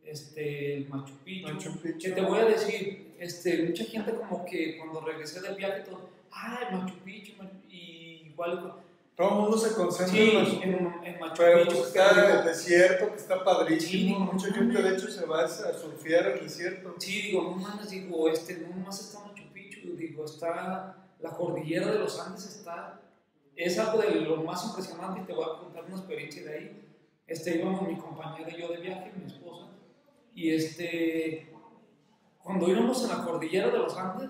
Speaker 2: este, el Machu Picchu.
Speaker 1: Machu Picchu.
Speaker 2: Que te voy a decir, este, mucha gente como que cuando regresé del viaje, todo, ah, el Machu Picchu, Machu-". y igual,
Speaker 1: Todo el mundo se concentra
Speaker 2: sí,
Speaker 1: en Machu
Speaker 2: en, en Machu
Speaker 1: Pero
Speaker 2: Picchu.
Speaker 1: pues está el desierto, que está padrísimo.
Speaker 2: Sí,
Speaker 1: Mucha gente, de hecho, se va a surfear al desierto.
Speaker 2: Sí, digo, no mames, digo, este, no más está Machu Picchu, digo, está la cordillera de los Andes, está, es algo de lo más impresionante y te voy a contar una experiencia de ahí. Este, íbamos mi compañera y yo de viaje, mi esposa, y este, cuando íbamos en la cordillera de los Andes,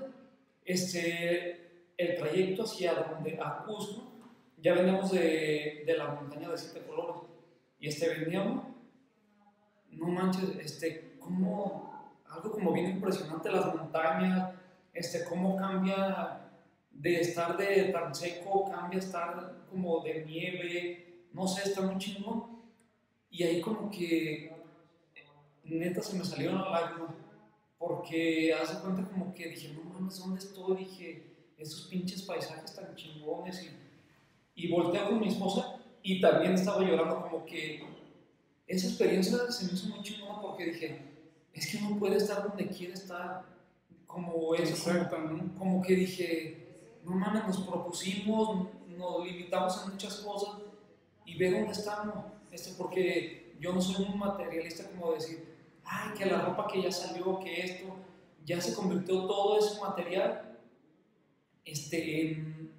Speaker 2: este, el trayecto hacia donde, a Cusco, ya veníamos de, de la montaña de siete colores, y este, veníamos, no manches, este, como, algo como bien impresionante, las montañas, este, cómo cambia de estar de tan seco, cambia a estar como de nieve, no sé, está muy chingón. Y ahí como que, neta, se me salieron las lágrimas, porque hace cuenta como que dije, no mames, ¿dónde estoy? Dije, esos pinches paisajes tan chingones, y, y volteé con mi esposa y también estaba llorando como que esa experiencia se me hizo muy chingona porque dije, es que no puede estar donde quiere estar, como eso,
Speaker 1: Exacto,
Speaker 2: como, como que dije, no mames, nos propusimos, nos limitamos en muchas cosas y ve dónde estamos, este, porque yo no soy un materialista como decir, ay, que la ropa que ya salió, que esto, ya se convirtió todo ese material este, en,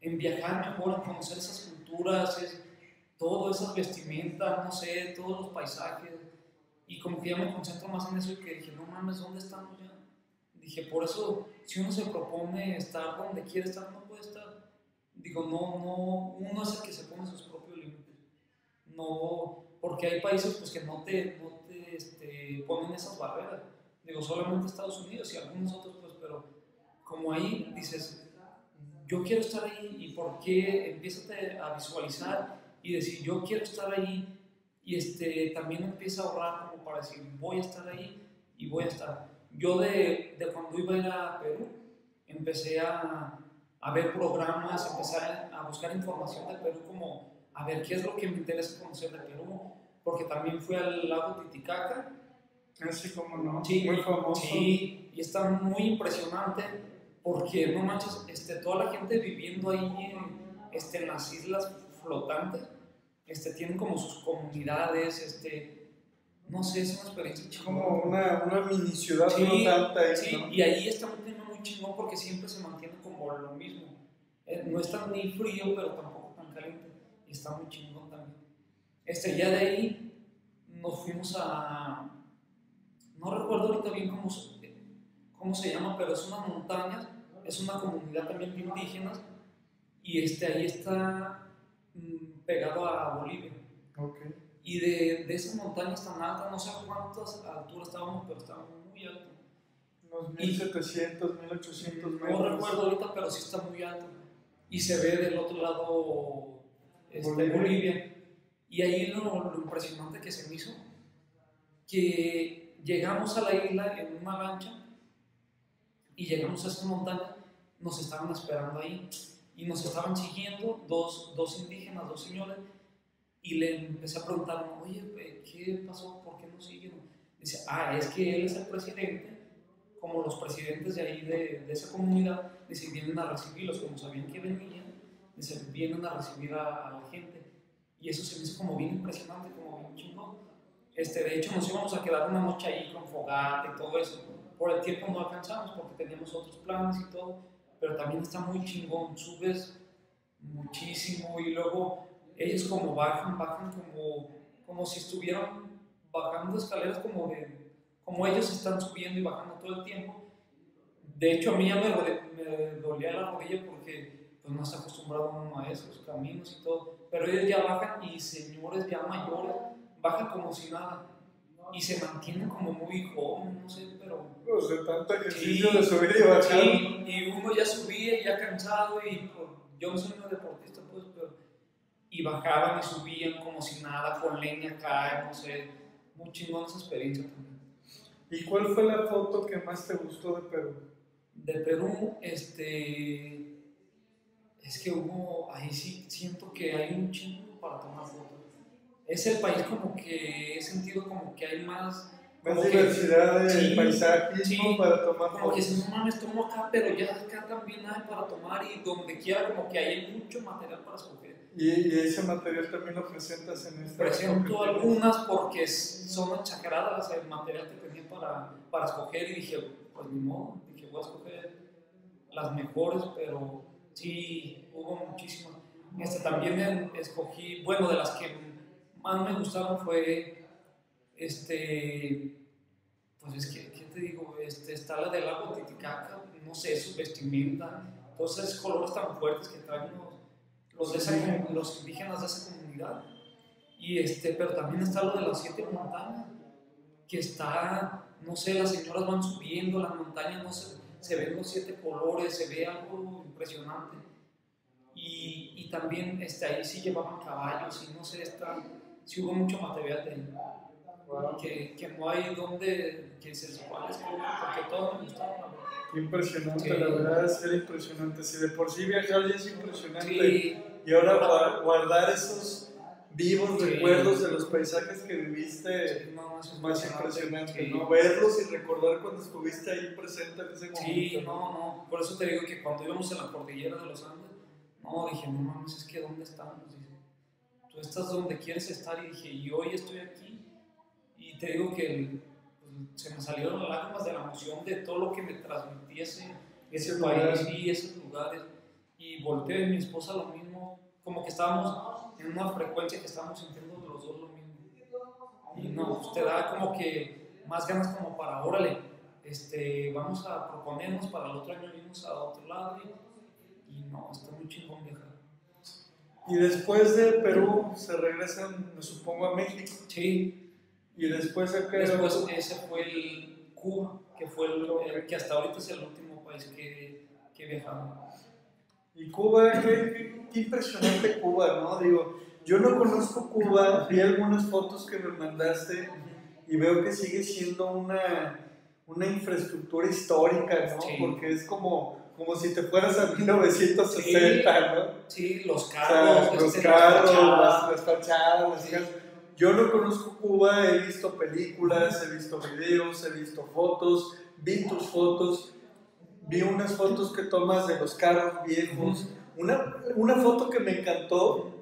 Speaker 2: en viajar mejor, en conocer esas culturas, es, todas esas vestimentas, no sé, todos los paisajes. Y como que ya me concentro más en eso y que dije, no mames, ¿dónde estamos ya? Dije, por eso, si uno se propone estar donde quiere estar, no puede estar. Digo, no, no, uno es el que se pone sus propios límites. No, porque hay países pues, que no te, no te este, ponen esas barreras. Digo, solamente Estados Unidos y algunos otros, pues, pero como ahí dices, yo quiero estar ahí y por qué empiezas a visualizar y decir, yo quiero estar ahí y este, también empieza a ahorrar como para decir, voy a estar ahí y voy a estar. Yo de, de cuando iba a ir a Perú, empecé a, a ver programas, empecé a, buscar información de Perú como a ver qué es lo que me interesa conocer de Perú, porque también fui al lago Titicaca
Speaker 1: Así como no.
Speaker 2: Sí,
Speaker 1: Muy famoso.
Speaker 2: Sí, y está muy impresionante porque, no manches, este, toda la gente viviendo ahí en, este, en las islas flotantes, este, tienen como sus comunidades, este, no sé, es una experiencia
Speaker 1: Es como una, una mini ciudad
Speaker 2: Sí,
Speaker 1: flotante
Speaker 2: sí,
Speaker 1: ¿no?
Speaker 2: y ahí está un clima muy chingón porque siempre se mantiene como lo mismo. Eh, no está ni frío, pero tampoco tan caliente. Y está muy chingón. Este, ya de ahí nos fuimos a, no recuerdo ahorita bien cómo, se- cómo se llama, pero es una montaña, es una comunidad también de indígenas y este, ahí está mm, pegado a Bolivia.
Speaker 1: Ok.
Speaker 2: Y de, de esas montañas tan altas, no sé cuántas alturas estábamos, pero estábamos muy altos.
Speaker 1: Unos 1700, 1800 metros.
Speaker 2: No recuerdo ahorita, pero sí está muy alto. Y se ve del otro lado este,
Speaker 1: Bolivia.
Speaker 2: Bolivia. Y ahí lo, impresionante que se me hizo, que llegamos a la isla en una lancha y llegamos a esa montaña, nos estaban esperando ahí y nos estaban siguiendo dos, dos indígenas, dos señores, y le empecé a preguntar, oye, ¿qué pasó? ¿Por qué nos siguen? Dice, ah, es que él es el presidente, como los presidentes de ahí, de, de esa comunidad, dice, vienen a recibirlos, como sabían que venían, dice, vienen a recibir a la gente. Y eso se me hizo como bien impresionante, como bien chingón. Este, de hecho, nos íbamos a quedar una noche ahí con fogata y todo eso. Por el tiempo no alcanzamos porque teníamos otros planes y todo, pero también está muy chingón. Subes muchísimo y luego ellos como bajan, bajan como, como si estuvieran bajando escaleras como de, como ellos están subiendo y bajando todo el tiempo. De hecho, a mí ya me, me dolía la rodilla porque pues, no está acostumbrado uno a esos caminos y todo. Pero ellos ya bajan y señores ya mayores bajan como si nada. Y se mantienen como muy jóvenes, no sé, pero
Speaker 1: Pues de tanto ejercicio
Speaker 2: Sí,
Speaker 1: de subir y bajar.
Speaker 2: Sí, y uno ya subía y ya cansado y pues, yo no soy un deportista pues, pero y bajaban y subían como si nada, con leña acá, no sé, muy chingón esa experiencia también.
Speaker 1: ¿Y cuál fue la foto que más te gustó de Perú?
Speaker 2: De Perú, este, es que hubo, ahí sí siento que hay un chingo para tomar fotos. Es el país como que he sentido como que hay más...
Speaker 1: Más diversidad de
Speaker 2: sí,
Speaker 1: paisajismo
Speaker 2: sí.
Speaker 1: para tomar
Speaker 2: Como que
Speaker 1: fotos.
Speaker 2: si no mames, tomo acá, pero ya acá también hay para tomar y donde quiera como que hay mucho material para escoger.
Speaker 1: Y, y ese material también lo presentas en esta
Speaker 2: Presento algunas porque son exageradas el material que tenía para, para escoger y dije, pues ni modo, dije voy a escoger las mejores, pero sí, hubo muchísimas. Este, también escogí, bueno, de las que más me gustaron fue, este, pues es que, ¿qué te digo? Este, está la del lago Titicaca, no sé, su vestimenta, todos esos colores tan fuertes que traen los, los, de los indígenas de esa comunidad. Y este, pero también está lo de las siete montañas, que está, no sé, las señoras van subiendo las montañas, no sé, se ven los siete colores, se ve algo impresionante. Y, y también este, ahí sí llevaban caballos y no sé, está, sí hubo mucho material de ahí que, que no hay donde que se cuál porque todo me
Speaker 1: qué impresionante,
Speaker 2: Sí.
Speaker 1: la verdad es que era impresionante. Si de por sí viajar ya es impresionante.
Speaker 2: Sí,
Speaker 1: Y ahora gua- guardar esos vivos
Speaker 2: Sí.
Speaker 1: recuerdos de los paisajes que viviste
Speaker 2: no,
Speaker 1: es más impresionante,
Speaker 2: sí.
Speaker 1: ¿no? Verlos y recordar cuando estuviste ahí presente en ese momento.
Speaker 2: Sí, no, no, por eso te digo que cuando íbamos en la cordillera de los Andes, no, dije, no mames, es que ¿dónde estamos? Dice, tú estás donde quieres estar y dije, y hoy estoy aquí. Y te digo que pues, se me salieron las lágrimas de la emoción de todo lo que me transmitía ese, ese
Speaker 1: Ese
Speaker 2: país
Speaker 1: lugar.
Speaker 2: y esos lugares. Y volteé mi esposa lo mismo, como que estábamos en una frecuencia que estábamos sintiendo los dos lo mismo. Y no, te da como que más ganas como para, órale, este, vamos a proponernos para el otro año irnos a otro lado y, y no, está muy chingón viajar.
Speaker 1: Y después de Perú se regresan, me supongo, a México.
Speaker 2: Sí,
Speaker 1: Y después acá.
Speaker 2: después ese fue el Cuba, que fue el, el que hasta ahorita es el último país que, que he viajado.
Speaker 1: Y Cuba, qué, qué- impresionante Cuba, ¿no? Digo, yo no conozco Cuba, vi algunas fotos que me mandaste y veo que sigue siendo una, una infraestructura histórica, ¿no?
Speaker 2: Sí.
Speaker 1: Porque es como, como si te fueras a 1960, ¿no?
Speaker 2: Sí, los
Speaker 1: O
Speaker 2: carros,
Speaker 1: sea, los
Speaker 2: este,
Speaker 1: carros, las, las fachadas, las
Speaker 2: Sí.
Speaker 1: Yo no conozco Cuba, he visto películas, he visto videos, he visto fotos, vi tus fotos, vi unas fotos que tomas de los carros viejos. Una, una foto que me encantó.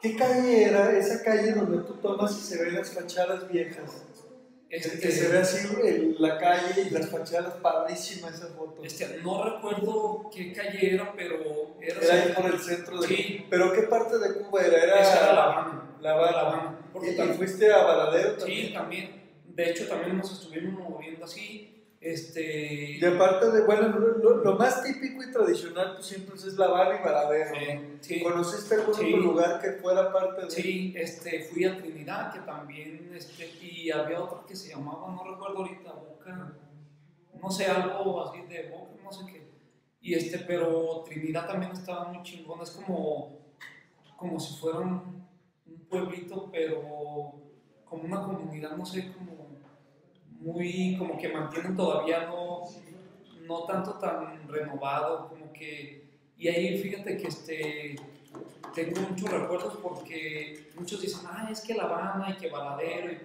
Speaker 1: ¿Qué calle era esa calle donde tú tomas y se ven las fachadas viejas?
Speaker 2: Este,
Speaker 1: Que se ve así el- la calle y las fachadas, padrísima esa foto.
Speaker 2: este, no recuerdo qué calle era, pero era,
Speaker 1: Era ahí por el centro de
Speaker 2: Sí.
Speaker 1: ¿Pero qué parte de Cuba era? Era,
Speaker 2: Esa era La Habana.
Speaker 1: La Habana.
Speaker 2: La Habana. Porque
Speaker 1: ¿Y, y
Speaker 2: también-
Speaker 1: fuiste a Varadero también?
Speaker 2: Sí, también. De hecho, también nos estuvimos moviendo así. Este,
Speaker 1: Y aparte de, bueno, lo, más típico y tradicional pues siempre es La Habana y Varadero.
Speaker 2: sí,
Speaker 1: ¿no?
Speaker 2: sí,
Speaker 1: ¿Conociste algún
Speaker 2: Sí.
Speaker 1: otro lugar que fuera parte de
Speaker 2: sí, este, fui a Trinidad, que también, este, y había otro que se llamaba, no recuerdo ahorita, Boca, no sé, algo así de Boca, no sé qué. Y este, pero Trinidad también estaba muy chingón, es como, como si fuera un, un pueblito, pero como una comunidad, no sé, como muy, como que mantienen todavía no, no tanto tan renovado, como que, y ahí fíjate que este, tengo muchos recuerdos porque muchos dicen, ah, es que La Habana y que Varadero, y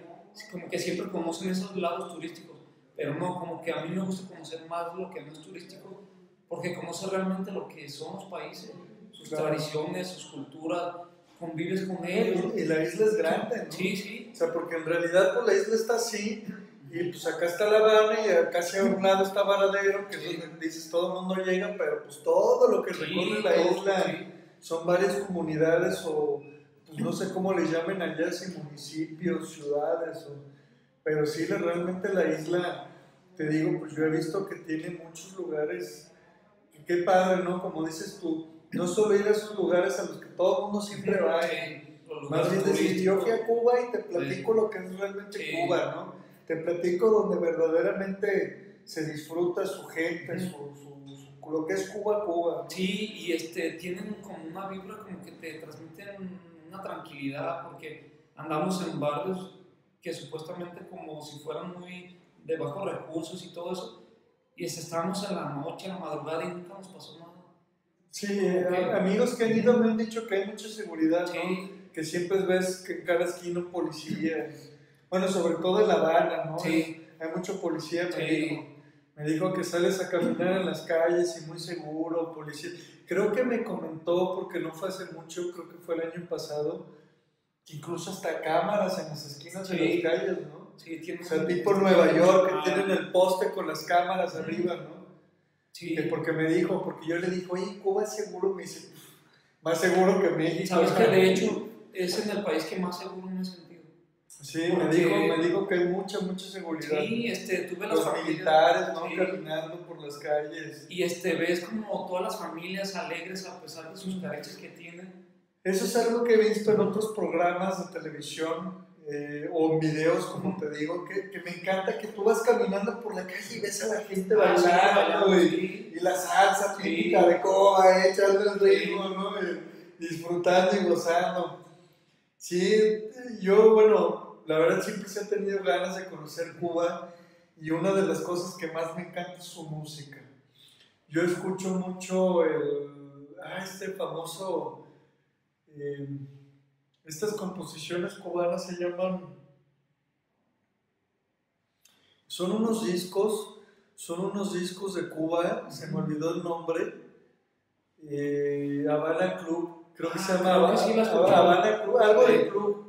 Speaker 2: como que siempre conocen esos lados turísticos, pero no, como que a mí me gusta conocer más lo que no es turístico, porque conoce realmente lo que son los países, sus
Speaker 1: Claro.
Speaker 2: tradiciones, sus culturas, convives con ellos.
Speaker 1: Y la isla es grande, ¿no?
Speaker 2: Sí, sí,
Speaker 1: O sea, porque en realidad pues, la isla está así, y pues acá está La Habana y acá hacia un lado está Varadero, que
Speaker 2: Sí.
Speaker 1: es donde dices todo el mundo llega, pero pues todo lo que
Speaker 2: sí,
Speaker 1: recorre la isla
Speaker 2: sí.
Speaker 1: son varias comunidades o pues no sé cómo le llamen allá, si municipios, ciudades, o- pero sí, la- realmente la isla, te digo, pues yo he visto que tiene muchos lugares, y qué padre, ¿no? Como dices tú, no solo ir a esos lugares a los que todo el mundo siempre va,
Speaker 2: los
Speaker 1: más bien decir, yo fui a. Cuba y te platico lo que es realmente. Cuba, ¿no? Te platico donde verdaderamente se disfruta su gente, su, su- su- lo que es Cuba, Cuba. ¿no?
Speaker 2: Sí, y este, tienen como una vibra como que te transmiten una tranquilidad porque andamos en barrios que supuestamente como si fueran muy de bajos recursos y todo eso, y estábamos en la noche, en la madrugada y nunca nos pasó nada.
Speaker 1: Sí, eh,
Speaker 2: Ok.
Speaker 1: amigos que han ido me han dicho que hay mucha seguridad, ¿no?
Speaker 2: Sí,
Speaker 1: Que siempre ves que en cada esquina un policía. Bueno, sobre todo en La Habana, ¿no?
Speaker 2: sí,
Speaker 1: Hay mucho policía, me
Speaker 2: Sí.
Speaker 1: dijo. Me dijo que sales a caminar en las calles y muy seguro, policía. Creo que me comentó, porque no fue hace mucho, creo que fue el año pasado, que incluso hasta cámaras en las esquinas
Speaker 2: Sí.
Speaker 1: de las calles, ¿no?
Speaker 2: sí, tienen...
Speaker 1: O sea, tipo Nueva York, que tienen el poste con las cámaras arriba, ¿no?
Speaker 2: Sí,
Speaker 1: Que porque me dijo, porque yo le dije, oye, Cuba es seguro, me dice, "Uf, más seguro que México.
Speaker 2: sabes que de hecho es en el país que más seguro me he
Speaker 1: Sí, me
Speaker 2: porque-
Speaker 1: dijo, me dijo que hay mucha, mucha seguridad.
Speaker 2: Sí, este, tuve las
Speaker 1: Los
Speaker 2: familias-
Speaker 1: militares, ¿no?
Speaker 2: sí.
Speaker 1: Caminando por las calles.
Speaker 2: Y este, ves como todas las familias alegres a pesar de sus carencias que tienen.
Speaker 1: Eso es algo que he visto en otros programas de televisión eh, o en videos, como te digo, que, que me encanta que tú vas caminando por la calle y ves a la gente
Speaker 2: Ah, sí,
Speaker 1: bailando
Speaker 2: bailando,
Speaker 1: y,
Speaker 2: sí.
Speaker 1: y la salsa
Speaker 2: Sí.
Speaker 1: típica de Cuba, eh, echando el ritmo, ¿no? Y disfrutando y gozando. Sí, yo, bueno, la verdad siempre se he tenido ganas de conocer Cuba y una de las cosas que más me encanta es su música. Yo escucho mucho el, ah, este famoso, eh, estas composiciones cubanas se llaman, son unos discos, son unos discos de Cuba, se me olvidó el nombre, eh, Habana Club, creo que se
Speaker 2: Ah,
Speaker 1: llama Habana,
Speaker 2: sí.
Speaker 1: Habana Club, algo de. Club,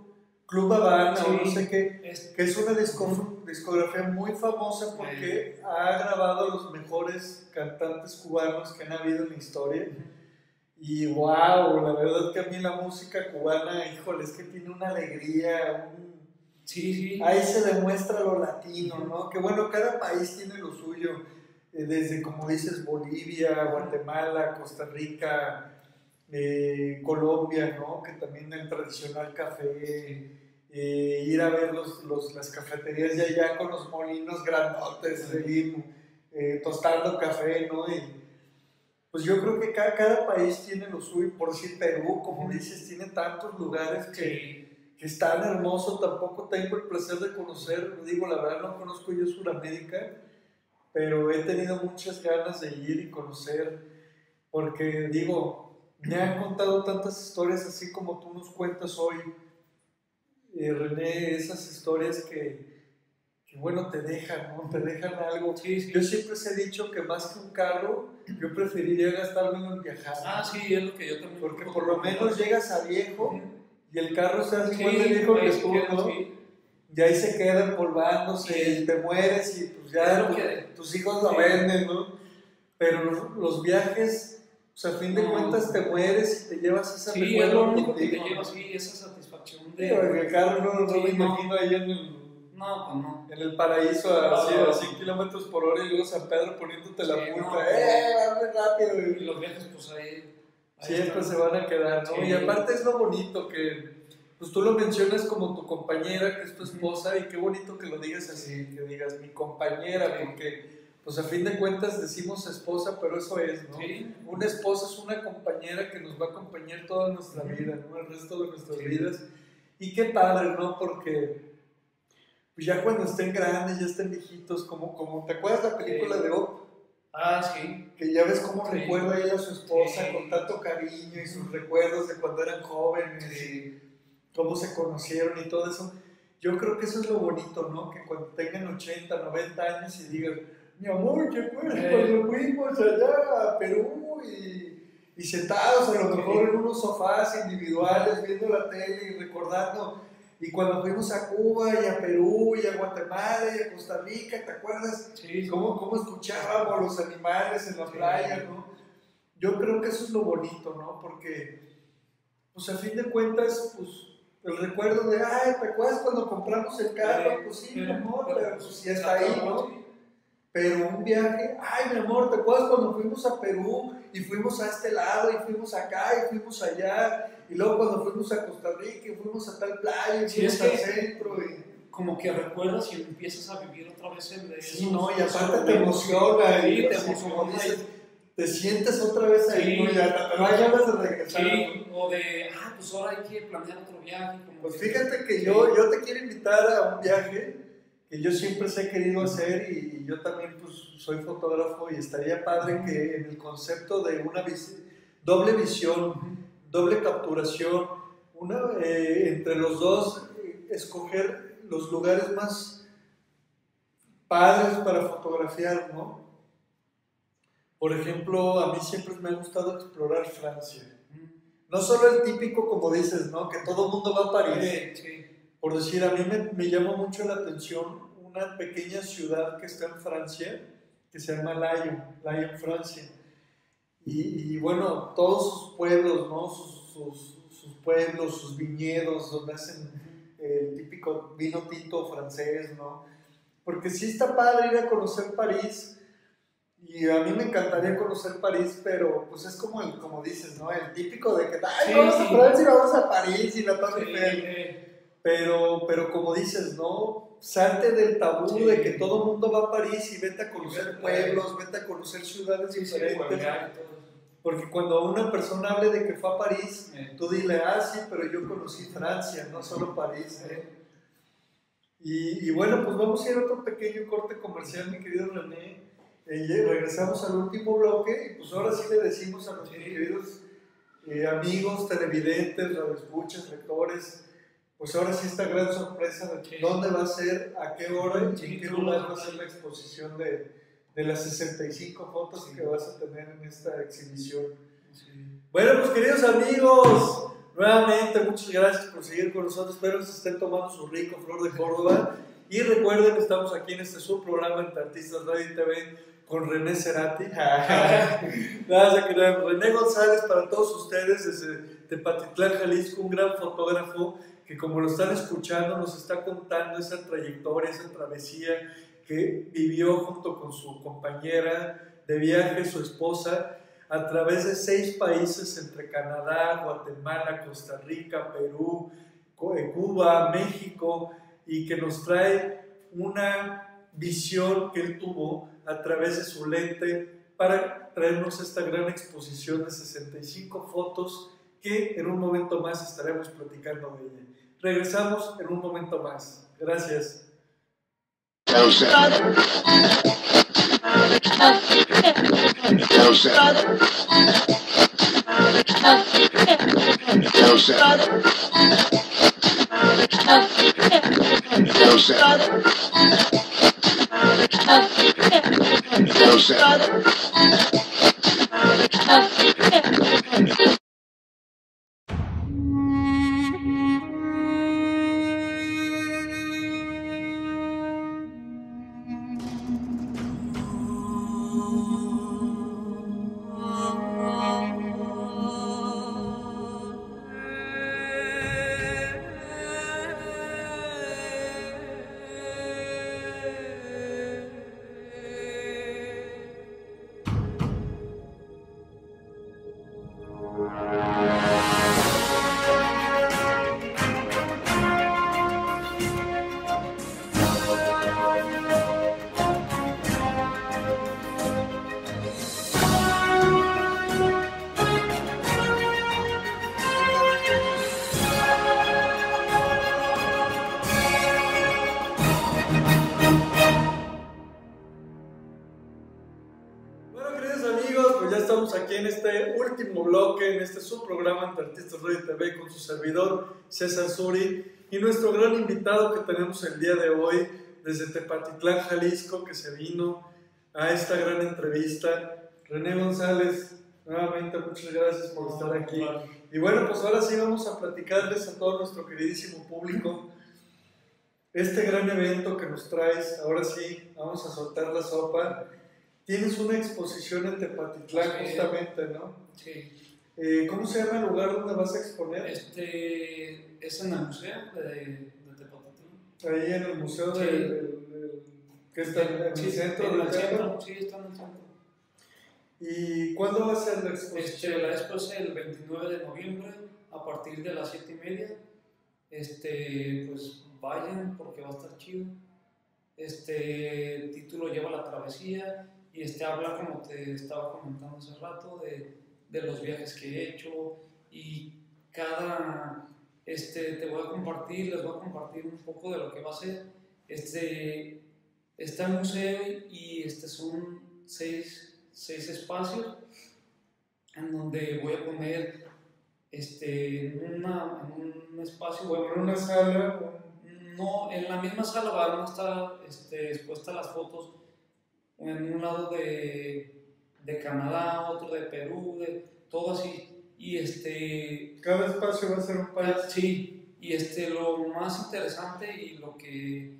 Speaker 1: Club Habana o no
Speaker 2: Sí.
Speaker 1: sé qué, que es una disco- discografía muy famosa porque ha grabado los mejores cantantes cubanos que han habido en la historia. Y wow, la verdad que a mí la música cubana, híjole, es que tiene una alegría, un-
Speaker 2: sí, sí.
Speaker 1: ahí se demuestra lo latino, ¿no? Que bueno, cada país tiene lo suyo, eh, desde como dices Bolivia, Guatemala, Costa Rica, eh, Colombia, ¿no? Que también el tradicional café, eh, ir a ver los, los- las cafeterías de allá con los molinos grandotes, ahí, eh, tostando café, ¿no? Y, pues yo creo que cada, cada país tiene lo suyo, por decir Perú, como dices, tiene tantos lugares que, que es tan hermoso, tampoco tengo el placer de conocer, digo, la verdad no conozco yo Sudamérica, pero he tenido muchas ganas de ir y conocer, porque digo, me han contado tantas historias así como tú nos cuentas hoy, eh, René, esas historias que, que, bueno, te dejan, ¿no? Te dejan algo.
Speaker 2: Sí, sí.
Speaker 1: Yo siempre les he dicho que más que un carro, yo preferiría gastármelo en viajar.
Speaker 2: Ah, sí, es lo que yo también.
Speaker 1: Porque por lo menos llegas a viejo y el carro se hace igual de viejo que tú, ¿no? y ahí se queda empolvándose y te mueres y pues ya tu- tus hijos lo venden, ¿no? Pero los, los viajes, o sea, a fin de
Speaker 2: No.
Speaker 1: cuentas te mueres y te llevas ese
Speaker 2: Sí, es
Speaker 1: recuerdo
Speaker 2: lo único que te
Speaker 1: contigo,
Speaker 2: lleva,
Speaker 1: ¿no?
Speaker 2: sí, esa satisfacción
Speaker 1: porque
Speaker 2: de...
Speaker 1: el carro no, no
Speaker 2: Sí,
Speaker 1: me
Speaker 2: no.
Speaker 1: imagino ahí en el,
Speaker 2: No, pues no.
Speaker 1: en el paraíso a, así,
Speaker 2: No.
Speaker 1: a 100 kilómetros por hora y luego San Pedro poniéndote la multa.
Speaker 2: no.
Speaker 1: ¡Eh, muy rápido!
Speaker 2: Y los viajes, pues ahí... ahí
Speaker 1: Siempre
Speaker 2: están.
Speaker 1: se van a quedar, ¿no? Y aparte es lo bonito que, pues tú lo mencionas como tu compañera, que es tu esposa, y qué bonito que lo digas así, que digas mi compañera, porque pues a fin de cuentas decimos esposa, pero eso es, ¿no?
Speaker 2: Sí.
Speaker 1: Una esposa es una compañera que nos va a acompañar toda nuestra vida, ¿no? El resto de nuestras
Speaker 2: Sí.
Speaker 1: vidas. Y qué padre, ¿no? Porque pues ya cuando estén grandes, ya estén viejitos, como, como ¿te acuerdas la película
Speaker 2: Sí.
Speaker 1: de Op?
Speaker 2: Ah, sí.
Speaker 1: Que ya ves cómo recuerda ella a su esposa con tanto cariño y sus recuerdos de cuando eran jóvenes y cómo se conocieron y todo eso. Yo creo que eso es lo bonito, ¿no? Que cuando tengan 80, 90 años y digan, mi amor, ¿te acuerdas
Speaker 2: Eh.
Speaker 1: cuando fuimos allá a Perú y, y sentados a lo mejor en unos sofás individuales viendo la tele y recordando? Y cuando fuimos a Cuba y a Perú y a Guatemala y a Costa Rica, ¿te acuerdas?
Speaker 2: Sí,
Speaker 1: cómo, cómo escuchábamos los animales en la
Speaker 2: Sí.
Speaker 1: playa, ¿no? Yo creo que eso es lo bonito, ¿no? Porque, pues a fin de cuentas, pues el recuerdo de, ay, ¿te acuerdas cuando compramos el carro? Pues sí, mi amor, pero pues ya está ahí, ¿no? Pero un viaje, ay, mi amor, ¿te acuerdas cuando fuimos a Perú y fuimos a este lado y fuimos acá y fuimos allá? Y luego cuando fuimos a Costa Rica y fuimos a tal playa y
Speaker 2: Sí,
Speaker 1: fuimos al centro y...
Speaker 2: Como que recuerdas y empiezas a vivir otra vez el de
Speaker 1: Sí, no, y aparte te emociona,
Speaker 2: Sí,
Speaker 1: y
Speaker 2: te emociona.
Speaker 1: te sientes otra vez ahí,
Speaker 2: Sí.
Speaker 1: ¿no? Y hasta te dan ganas de regresar. ¿no?
Speaker 2: Sí, o de, ah, pues ahora hay que planear otro viaje. Como
Speaker 1: Pues
Speaker 2: que-
Speaker 1: fíjate que
Speaker 2: Sí.
Speaker 1: yo, yo te quiero invitar a un viaje que yo siempre se he querido hacer y, yo también pues soy fotógrafo y estaría padre que en el concepto de una doble visión, doble capturación, una, eh, entre los dos, eh, escoger los lugares más padres para fotografiar, ¿no? Por ejemplo, a mí siempre me ha gustado explorar Francia. No solo el típico, como dices, ¿no? Que todo el mundo va a París. Por decir, a mí me, me llama mucho la atención una pequeña ciudad que está en Francia, que se llama Lyon, Lyon, Francia. Y, y bueno, todos sus pueblos, ¿no? Sus, sus- sus pueblos, sus viñedos, donde hacen el típico vino tinto francés, ¿no? Porque sí está padre ir a conocer París, y a mí me encantaría conocer París, pero pues es como el, como dices, ¿no? El típico de que, ay,
Speaker 2: Sí,
Speaker 1: vamos a
Speaker 2: sí.
Speaker 1: Francia y vamos a París y la Torre
Speaker 2: Sí,
Speaker 1: Eiffel. Pero, pero como dices, ¿no? Salte del tabú
Speaker 2: Sí.
Speaker 1: de que todo el mundo va a París y vete a conocer
Speaker 2: a
Speaker 1: pueblos, vete a conocer ciudades
Speaker 2: sí, sí,
Speaker 1: diferentes. Porque cuando una persona hable de que fue a París, tú dile, ah, sí, pero yo conocí Francia, no solo París. ¿eh? Y, y bueno, pues vamos a ir a otro pequeño corte comercial, mi querido René. Eh, regresamos al último bloque y pues ahora sí le decimos a nuestros
Speaker 2: Sí.
Speaker 1: queridos eh, amigos, televidentes, radioescuchas, lectores, pues ahora sí esta gran sorpresa de dónde va a ser, a qué hora y en qué lugar va a ser la exposición de, de las 65 fotos
Speaker 2: Sí.
Speaker 1: que vas a tener en esta exhibición.
Speaker 2: sí.
Speaker 1: Bueno, pues queridos amigos, nuevamente muchas gracias por seguir con nosotros. Espero que se estén tomando su rico flor de Córdoba. Y recuerden, estamos aquí en este subprograma entre Artistas Radio TV con René Cerati. René González para todos ustedes desde Tepatitlán, Jalisco, un gran fotógrafo que como lo están escuchando nos está contando esa trayectoria, esa travesía que vivió junto con su compañera de viaje, su esposa, a través de seis países entre Canadá, Guatemala, Costa Rica, Perú, eh, Cuba, México, y que nos trae una visión que él tuvo a través de su lente para traernos esta gran exposición de 65 fotos que en un momento más estaremos platicando de ella. Regresamos en un momento más. Gracias. César Suri y nuestro gran invitado que tenemos el día de hoy desde Tepatitlán, Jalisco, que se vino a esta gran entrevista. René González, nuevamente muchas gracias por estar aquí. Y bueno, pues ahora sí vamos a platicarles a todo nuestro queridísimo público este gran evento que nos traes. Ahora sí, vamos a soltar la sopa. Tienes una exposición en Tepatitlán,
Speaker 2: Sí.
Speaker 1: justamente, ¿no?
Speaker 2: Sí.
Speaker 1: Eh, ¿Cómo se llama el lugar donde vas a exponer?
Speaker 2: Este es en el museo de, de Tepatitlán.
Speaker 1: Ahí en el museo
Speaker 2: Sí.
Speaker 1: del, del- del- que está en el
Speaker 2: Sí,
Speaker 1: centro
Speaker 2: en el
Speaker 1: centro.
Speaker 2: Sí, está en el centro.
Speaker 1: ¿Y cuándo va a ser la
Speaker 2: Este,
Speaker 1: exposición?
Speaker 2: la expo es el 29 de noviembre a partir de las 7 y media. Este, pues vayan porque va a estar chido. Este el título lleva la travesía y este habla, como te estaba comentando hace rato, de, de los viajes que he hecho y cada, este, te voy a compartir, les voy a compartir un poco de lo que va a ser. Este, está el museo y este son seis, seis espacios en donde voy a poner este, en, una, en un espacio, voy a poner
Speaker 1: una sala,
Speaker 2: no, en la misma sala van a estar este, expuestas las fotos, en un lado de, de Canadá, otro de Perú, de todo así. Y este,
Speaker 1: cada espacio va a ser un país.
Speaker 2: sí, y este, lo más interesante y lo que,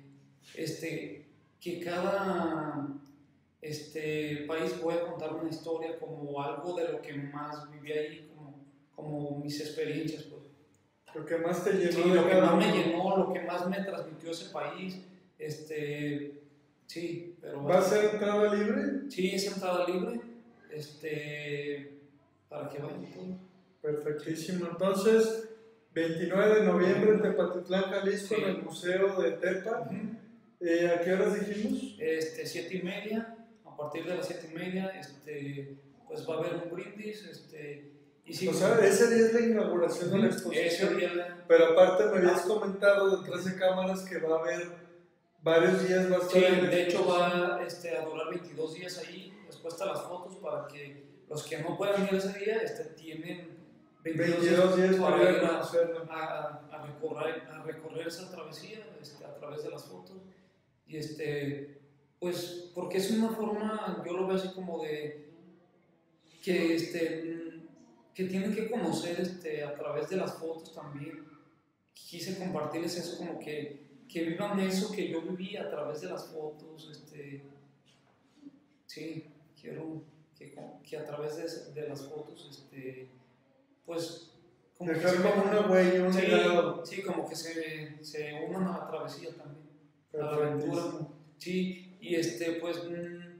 Speaker 2: este, que cada este, país voy a contar una historia como algo de lo que más viví ahí, como, como mis experiencias, pues.
Speaker 1: Lo que más te llenó
Speaker 2: Sí, lo que más me llenó, lo que más me transmitió ese país, este, sí, pero
Speaker 1: ¿Va a ser entrada libre?
Speaker 2: sí, es entrada libre, este, para que vayan.
Speaker 1: Perfectísimo. Entonces, 29 de noviembre en Tepatitlán, Jalisco,
Speaker 2: Sí.
Speaker 1: en el Museo de Tepa. Eh, ¿A qué horas dijimos?
Speaker 2: Este, siete y media, a partir de las siete y media, este, pues va a haber un brindis, este, sí,
Speaker 1: o sea, ese día es la inauguración de la exposición.
Speaker 2: día,
Speaker 1: Pero aparte me habías comentado detrás de cámaras que va a haber varios días, a estar
Speaker 2: sí,
Speaker 1: la
Speaker 2: de hecho va este, a durar 22 días ahí, están las fotos para que los que no puedan ir ese día, este, tienen
Speaker 1: 22 días
Speaker 2: para ir
Speaker 1: a
Speaker 2: a, a- recorrer, a recorrer esa travesía este, a través de las fotos. Y este, pues, porque es una forma, yo lo veo así como de que, este, que tienen que conocer este, a través de las fotos también. Quise compartirles eso, como que, que vivan eso que yo viví a través de las fotos. Este, sí, quiero que, que a través de, de las fotos, este, pues, como que
Speaker 1: Dejar
Speaker 2: se
Speaker 1: como una huella, un
Speaker 2: Sí,
Speaker 1: legado.
Speaker 2: sí, como que se, se unan a la travesía también, a la aventura. Sí, y este, pues, mm,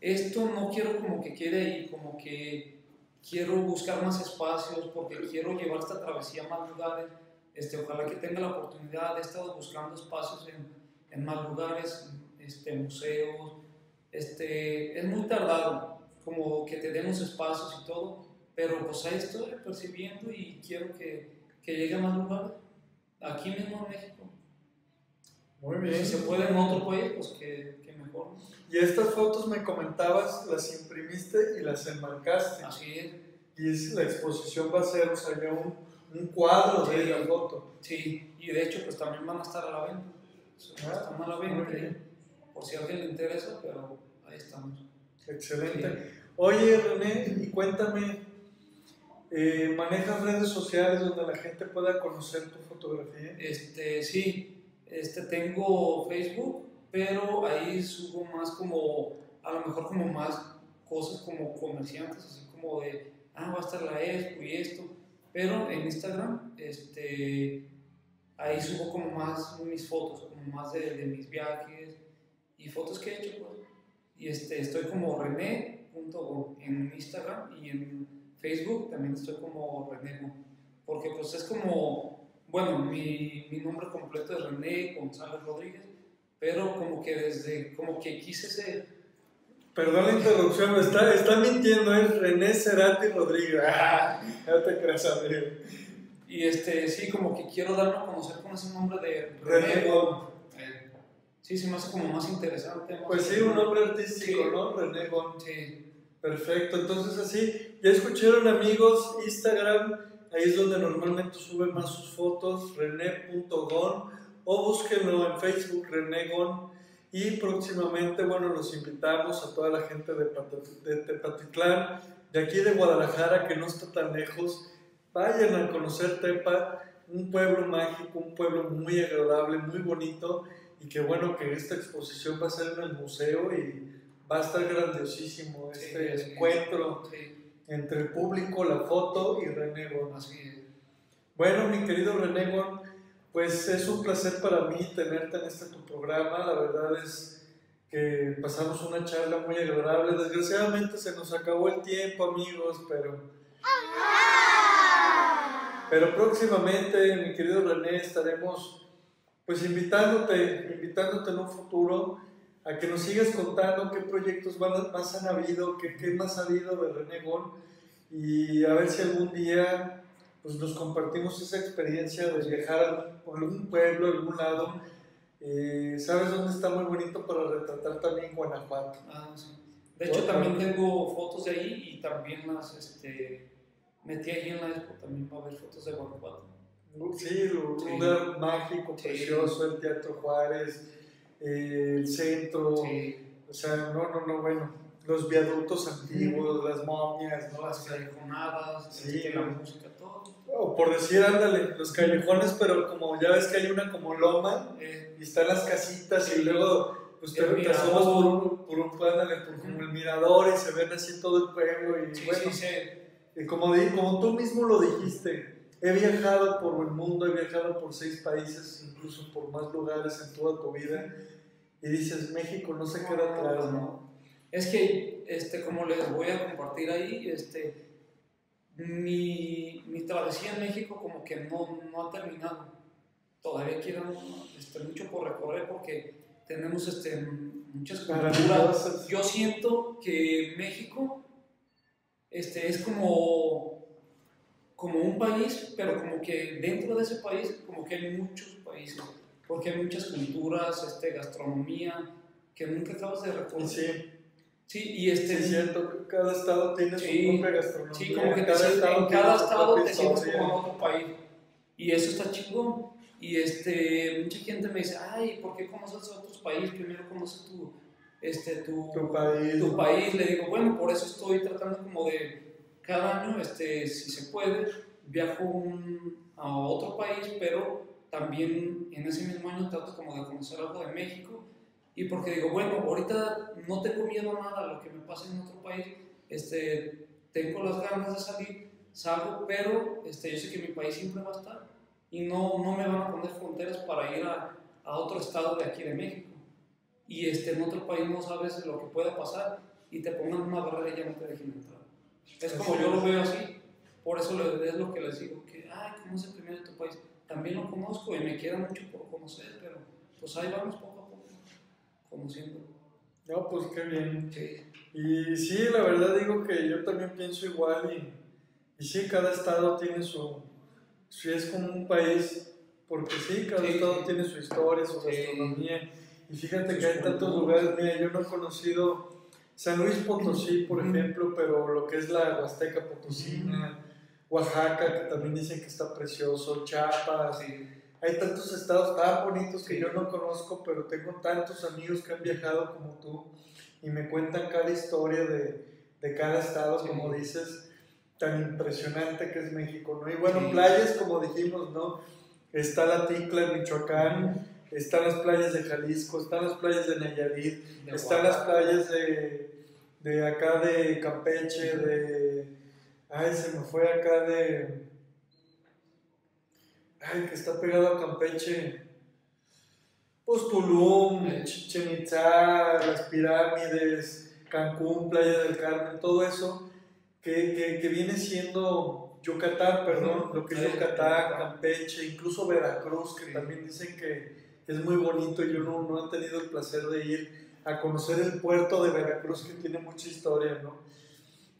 Speaker 2: esto no quiero como que quede ahí, como que quiero buscar más espacios, porque quiero llevar esta travesía a más lugares. Este, ojalá que tenga la oportunidad, he estado buscando espacios en, en más lugares, este, museos. Este, es muy tardado, como que te den los espacios y todo, pero pues ahí estoy percibiendo y quiero que, que llegue a más lugares, aquí mismo en México.
Speaker 1: Muy
Speaker 2: Si
Speaker 1: bien.
Speaker 2: se puede en otro país, pues que, que mejor.
Speaker 1: Y estas fotos me comentabas, las imprimiste y las enmarcaste.
Speaker 2: Así es.
Speaker 1: Y es- la exposición va a ser, o sea, ya un, un cuadro de
Speaker 2: Sí.
Speaker 1: la foto.
Speaker 2: Sí, y de hecho, pues también van a estar a la venta.
Speaker 1: Ah,
Speaker 2: Están a la venta. Por si a alguien le interesa, pero ahí estamos.
Speaker 1: Excelente. Oye, René, y cuéntame, eh, ¿manejas redes sociales donde la gente pueda conocer tu fotografía?
Speaker 2: Este, sí, este, tengo Facebook, pero ahí subo más como, a lo mejor como más cosas como comerciantes, así como de, ah, va a estar la expo y esto, pero en Instagram, este, ahí subo como más mis fotos, como más de, de mis viajes y fotos que he hecho, pues. Y este, estoy como René.go en Instagram y en Facebook también estoy como René, porque pues es como bueno, mi, mi nombre completo es René González Rodríguez, pero como que desde, como que quise ser,
Speaker 1: Perdón la interrupción, me está, está mintiendo, es René Cerati Rodríguez. Ah, no te creas, amigo.
Speaker 2: y este, sí, como que quiero darme a conocer con ese nombre de
Speaker 1: René Gon.
Speaker 2: Sí, se me hace como más interesante. más
Speaker 1: Pues sí, un nombre artístico,
Speaker 2: Sí.
Speaker 1: ¿no? René Gon.
Speaker 2: Sí,
Speaker 1: Perfecto, entonces así, ya escucharon amigos, Instagram, ahí es donde normalmente sube más sus fotos, rené.gon, o búsquenlo en Facebook, René Gon, y próximamente, bueno, los invitamos a toda la gente de, de Tepatitlán, de aquí de Guadalajara, que no está tan lejos, vayan a conocer Tepa, un pueblo mágico, un pueblo muy agradable, muy bonito, y que bueno, que esta exposición va a ser en el museo y va a estar grandiosísimo este
Speaker 2: Sí,
Speaker 1: encuentro
Speaker 2: Sí,
Speaker 1: entre el público, la foto y René Gon.
Speaker 2: así es.
Speaker 1: Bueno, mi querido René Gon, pues es un placer para mí tenerte en este tu programa. La verdad es que pasamos una charla muy agradable. Desgraciadamente se nos acabó el tiempo, amigos, pero. Pero próximamente, mi querido René, estaremos pues invitándote, invitándote en un futuro a que nos sigas contando qué proyectos más han habido, qué, qué más ha habido de René Gon y a ver si algún día pues nos compartimos esa experiencia de viajar por algún pueblo, algún lado. Eh, ¿Sabes dónde está muy bonito para retratar también Guanajuato?
Speaker 2: Ah, sí. De hecho, también tengo fotos de ahí y también las este, metí ahí en la expo. También va a haber fotos de Guanajuato.
Speaker 1: Sí, un
Speaker 2: Sí.
Speaker 1: lugar mágico,
Speaker 2: Sí.
Speaker 1: precioso, el Teatro Juárez, eh, el centro,
Speaker 2: Sí,
Speaker 1: o sea, no, no, no, bueno, los viaductos antiguos, las momias, ¿no?
Speaker 2: Las callejonadas,
Speaker 1: Sí.
Speaker 2: este, la música, todo.
Speaker 1: o por decir, ándale, los callejones, pero como ya ves que hay una como loma,
Speaker 2: Eh,
Speaker 1: y están las casitas y luego pues te, te asomas por un, por un ándale, por como el mirador y se ven así todo el pueblo y bueno,
Speaker 2: sí,
Speaker 1: como, como tú mismo lo dijiste, he viajado por el mundo, he viajado por seis países, incluso por más lugares en toda tu vida y dices, México no se queda atrás, ¿no?
Speaker 2: Es que, este, como les voy a compartir ahí, este, mi, mi travesía en México como que no, no ha terminado. Todavía quiero este, mucho por recorrer porque tenemos este, muchas culturas. Yo siento que México este, es como, como un país, pero como que dentro de ese país como que hay muchos países, porque hay muchas culturas, este, gastronomía, que nunca acabas de recorrer.
Speaker 1: Y sí,
Speaker 2: Sí, y este,
Speaker 1: sí es cierto, cada estado tiene
Speaker 2: Sí,
Speaker 1: su propia gastronomía,
Speaker 2: sí, como que
Speaker 1: cada estado
Speaker 2: en cada estado te sientes como en otro país. Y eso está chingón. Y este, mucha gente me dice, ay, ¿por qué conoces otros países? Primero conoces tu, este, tu,
Speaker 1: Tu país.
Speaker 2: tu país. Le digo, bueno, por eso estoy tratando como de, cada año, este, si se puede, viajo un- a otro país, pero también en ese mismo año trato como de conocer algo de México. Y porque digo, bueno, ahorita no tengo miedo a nada a lo que me pase en otro país, este, tengo las ganas de salir, salgo, pero este, yo sé que mi país siempre va a estar y no, no me van a poner fronteras para ir a, a otro estado de aquí de México. Y este, en otro país no sabes lo que pueda pasar y te pongan una barrera y ya no te dejen entrar. Es como yo lo veo así, por eso es lo que les digo, que, ay, conoce primero tu país. También lo conozco y me queda mucho por conocer, pero pues ahí vamos poco a poco, conociendo.
Speaker 1: No, pues qué bien.
Speaker 2: Sí,
Speaker 1: Y sí, la verdad digo que yo también pienso igual y, y sí, cada estado tiene su, sí es como un país, porque sí, cada
Speaker 2: Sí,
Speaker 1: estado tiene su historia, su
Speaker 2: Sí.
Speaker 1: Y fíjate que hay tantos lugares, mira, yo no he conocido San Luis Potosí, por ejemplo, pero lo que es la Huasteca Potosina, Oaxaca, que también dicen que está precioso, Chiapas,
Speaker 2: sí,
Speaker 1: hay tantos estados tan bonitos que yo no conozco, pero tengo tantos amigos que han viajado como tú y me cuentan cada historia de, de cada estado,
Speaker 2: Sí.
Speaker 1: como dices, tan impresionante que es México, ¿no? Y bueno,
Speaker 2: Sí.
Speaker 1: playas, como dijimos, ¿no? Está la Ticla en Michoacán, están las playas de Jalisco, están las playas de Nayarit,
Speaker 2: de
Speaker 1: están las playas de, de acá de Campeche, de... Ay, se me fue acá de... Ay, que está pegado a Campeche. Pues Tulum,
Speaker 2: Eh.
Speaker 1: Chichen Itzá, las pirámides, Cancún, Playa del Carmen, todo eso que, que, que viene siendo Yucatán, perdón, lo que es Yucatán. Campeche, incluso Veracruz, que
Speaker 2: Sí.
Speaker 1: también dicen que es muy bonito y yo no, no he tenido el placer de ir a conocer el puerto de Veracruz que tiene mucha historia, ¿no?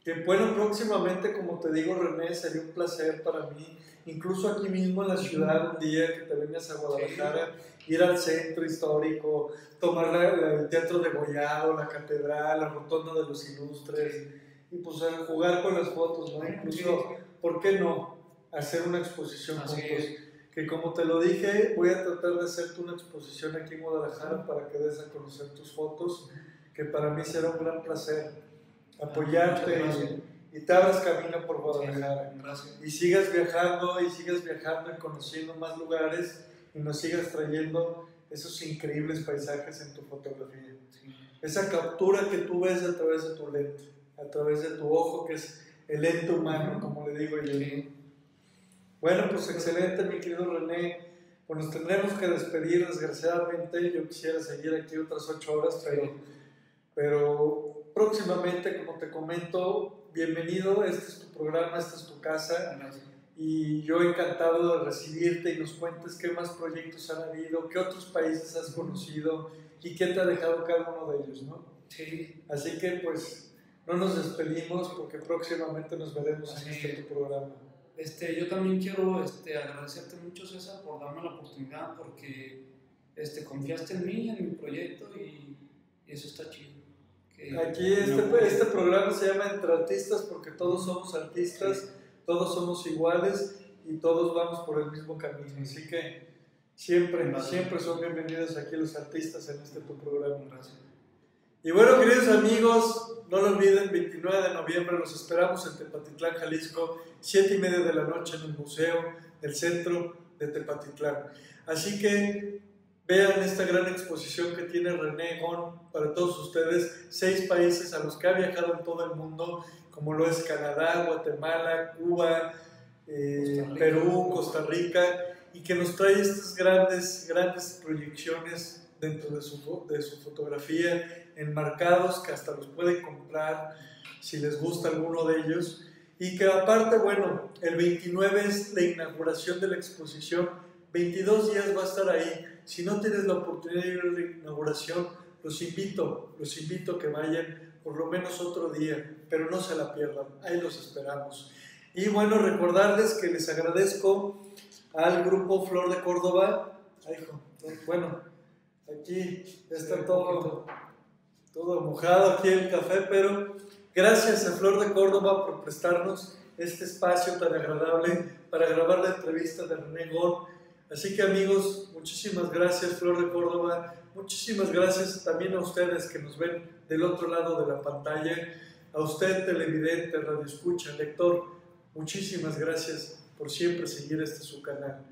Speaker 1: Que bueno, próximamente, como te digo, René, sería un placer para mí, incluso aquí mismo en la ciudad, un día que te vengas a Guadalajara, ir al centro histórico, tomar la- el Teatro de Gollado, la catedral, la Rotonda de los Ilustres, y pues jugar con las fotos, ¿no? Incluso,
Speaker 2: Sí.
Speaker 1: ¿por qué no hacer una exposición
Speaker 2: Así
Speaker 1: juntos?
Speaker 2: es.
Speaker 1: Que como te lo dije, voy a tratar de hacerte una exposición aquí en Guadalajara para que des a conocer tus fotos, que para mí será un gran placer apoyarte
Speaker 2: Muchas gracias.
Speaker 1: y, y te abras camino por Guadalajara.
Speaker 2: Gracias.
Speaker 1: Y sigas viajando y sigas viajando y conociendo más lugares y nos sigas trayendo esos increíbles paisajes en tu fotografía.
Speaker 2: Sí.
Speaker 1: Esa captura que tú ves a través de tu lente, a través de tu ojo, que es el lente humano, como le digo yo.
Speaker 2: Sí.
Speaker 1: Bueno, pues excelente, mi querido René. Pues nos tendremos que despedir, desgraciadamente. Yo quisiera seguir aquí otras ocho horas, pero, pero próximamente, como te comento, bienvenido. Este es tu programa, esta es tu casa.
Speaker 2: Gracias.
Speaker 1: Y yo encantado de recibirte y nos cuentes qué más proyectos han habido, qué otros países has conocido y qué te ha dejado cada uno de ellos, ¿no?
Speaker 2: Sí.
Speaker 1: Así que pues no nos despedimos porque próximamente nos veremos en este
Speaker 2: es.
Speaker 1: tu programa.
Speaker 2: Este, yo también quiero este, agradecerte mucho, César, por darme la oportunidad, porque este, confiaste en mí, en mi proyecto, y, y eso está chido. Que
Speaker 1: Aquí este,
Speaker 2: apoyes.
Speaker 1: este programa se llama Entre Artistas porque todos somos artistas, todos somos iguales y todos vamos por el mismo camino. Así que siempre,
Speaker 2: Gracias.
Speaker 1: siempre son bienvenidos aquí los artistas en este tu programa.
Speaker 2: Gracias.
Speaker 1: Y bueno, queridos amigos, no lo olviden, 29 de noviembre los esperamos en Tepatitlán, Jalisco, 7 y media de la noche en el Museo del Centro de Tepatitlán. Así que vean esta gran exposición que tiene René Gon para todos ustedes, seis países a los que ha viajado en todo el mundo, como lo es Canadá, Guatemala, Cuba, eh,
Speaker 2: Costa.
Speaker 1: Perú, Costa Rica, y que nos trae estas grandes, grandes proyecciones dentro de su, de su fotografía, enmarcados que hasta los pueden comprar si les gusta alguno de ellos. Y que aparte, bueno, el 29 es la inauguración de la exposición, 22 días va a estar ahí. Si no tienes la oportunidad de ir a la inauguración, los invito, los invito a que vayan por lo menos otro día, pero no se la pierdan, ahí los esperamos. Y bueno, recordarles que les agradezco al grupo Flor de Córdoba. Ay, hijo, bueno, aquí está todo, todo mojado aquí el café, pero gracias a Flor de Córdoba por prestarnos este espacio tan agradable para grabar la entrevista de René Gón. Así que amigos, muchísimas gracias Flor de Córdoba, muchísimas gracias también a ustedes que nos ven del otro lado de la pantalla, a usted televidente, radio escucha, lector, muchísimas gracias por siempre seguir este su canal.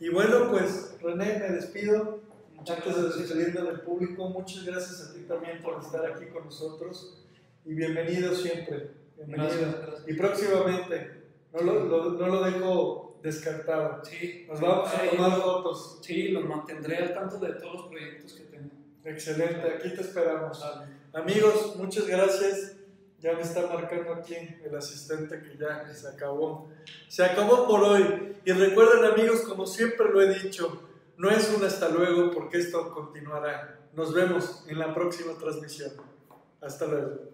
Speaker 1: Y bueno, pues René, me despido.
Speaker 2: Muchas
Speaker 1: Antes de
Speaker 2: gracias.
Speaker 1: despedirme del público, muchas gracias a ti también por estar aquí con nosotros y bienvenido siempre. Bienvenido.
Speaker 2: Gracias, gracias.
Speaker 1: Y próximamente, no lo, lo- no lo dejo descartado.
Speaker 2: Sí,
Speaker 1: Nos vamos a tomar fotos.
Speaker 2: Sí, los mantendré al tanto de todos los proyectos que tengo.
Speaker 1: Excelente, aquí te esperamos.
Speaker 2: Sale.
Speaker 1: Amigos, muchas gracias. Ya me está marcando aquí el asistente que ya se acabó. Se acabó por hoy. Y recuerden amigos, como siempre lo he dicho, no es un hasta luego porque esto continuará. Nos vemos en la próxima transmisión. Hasta luego.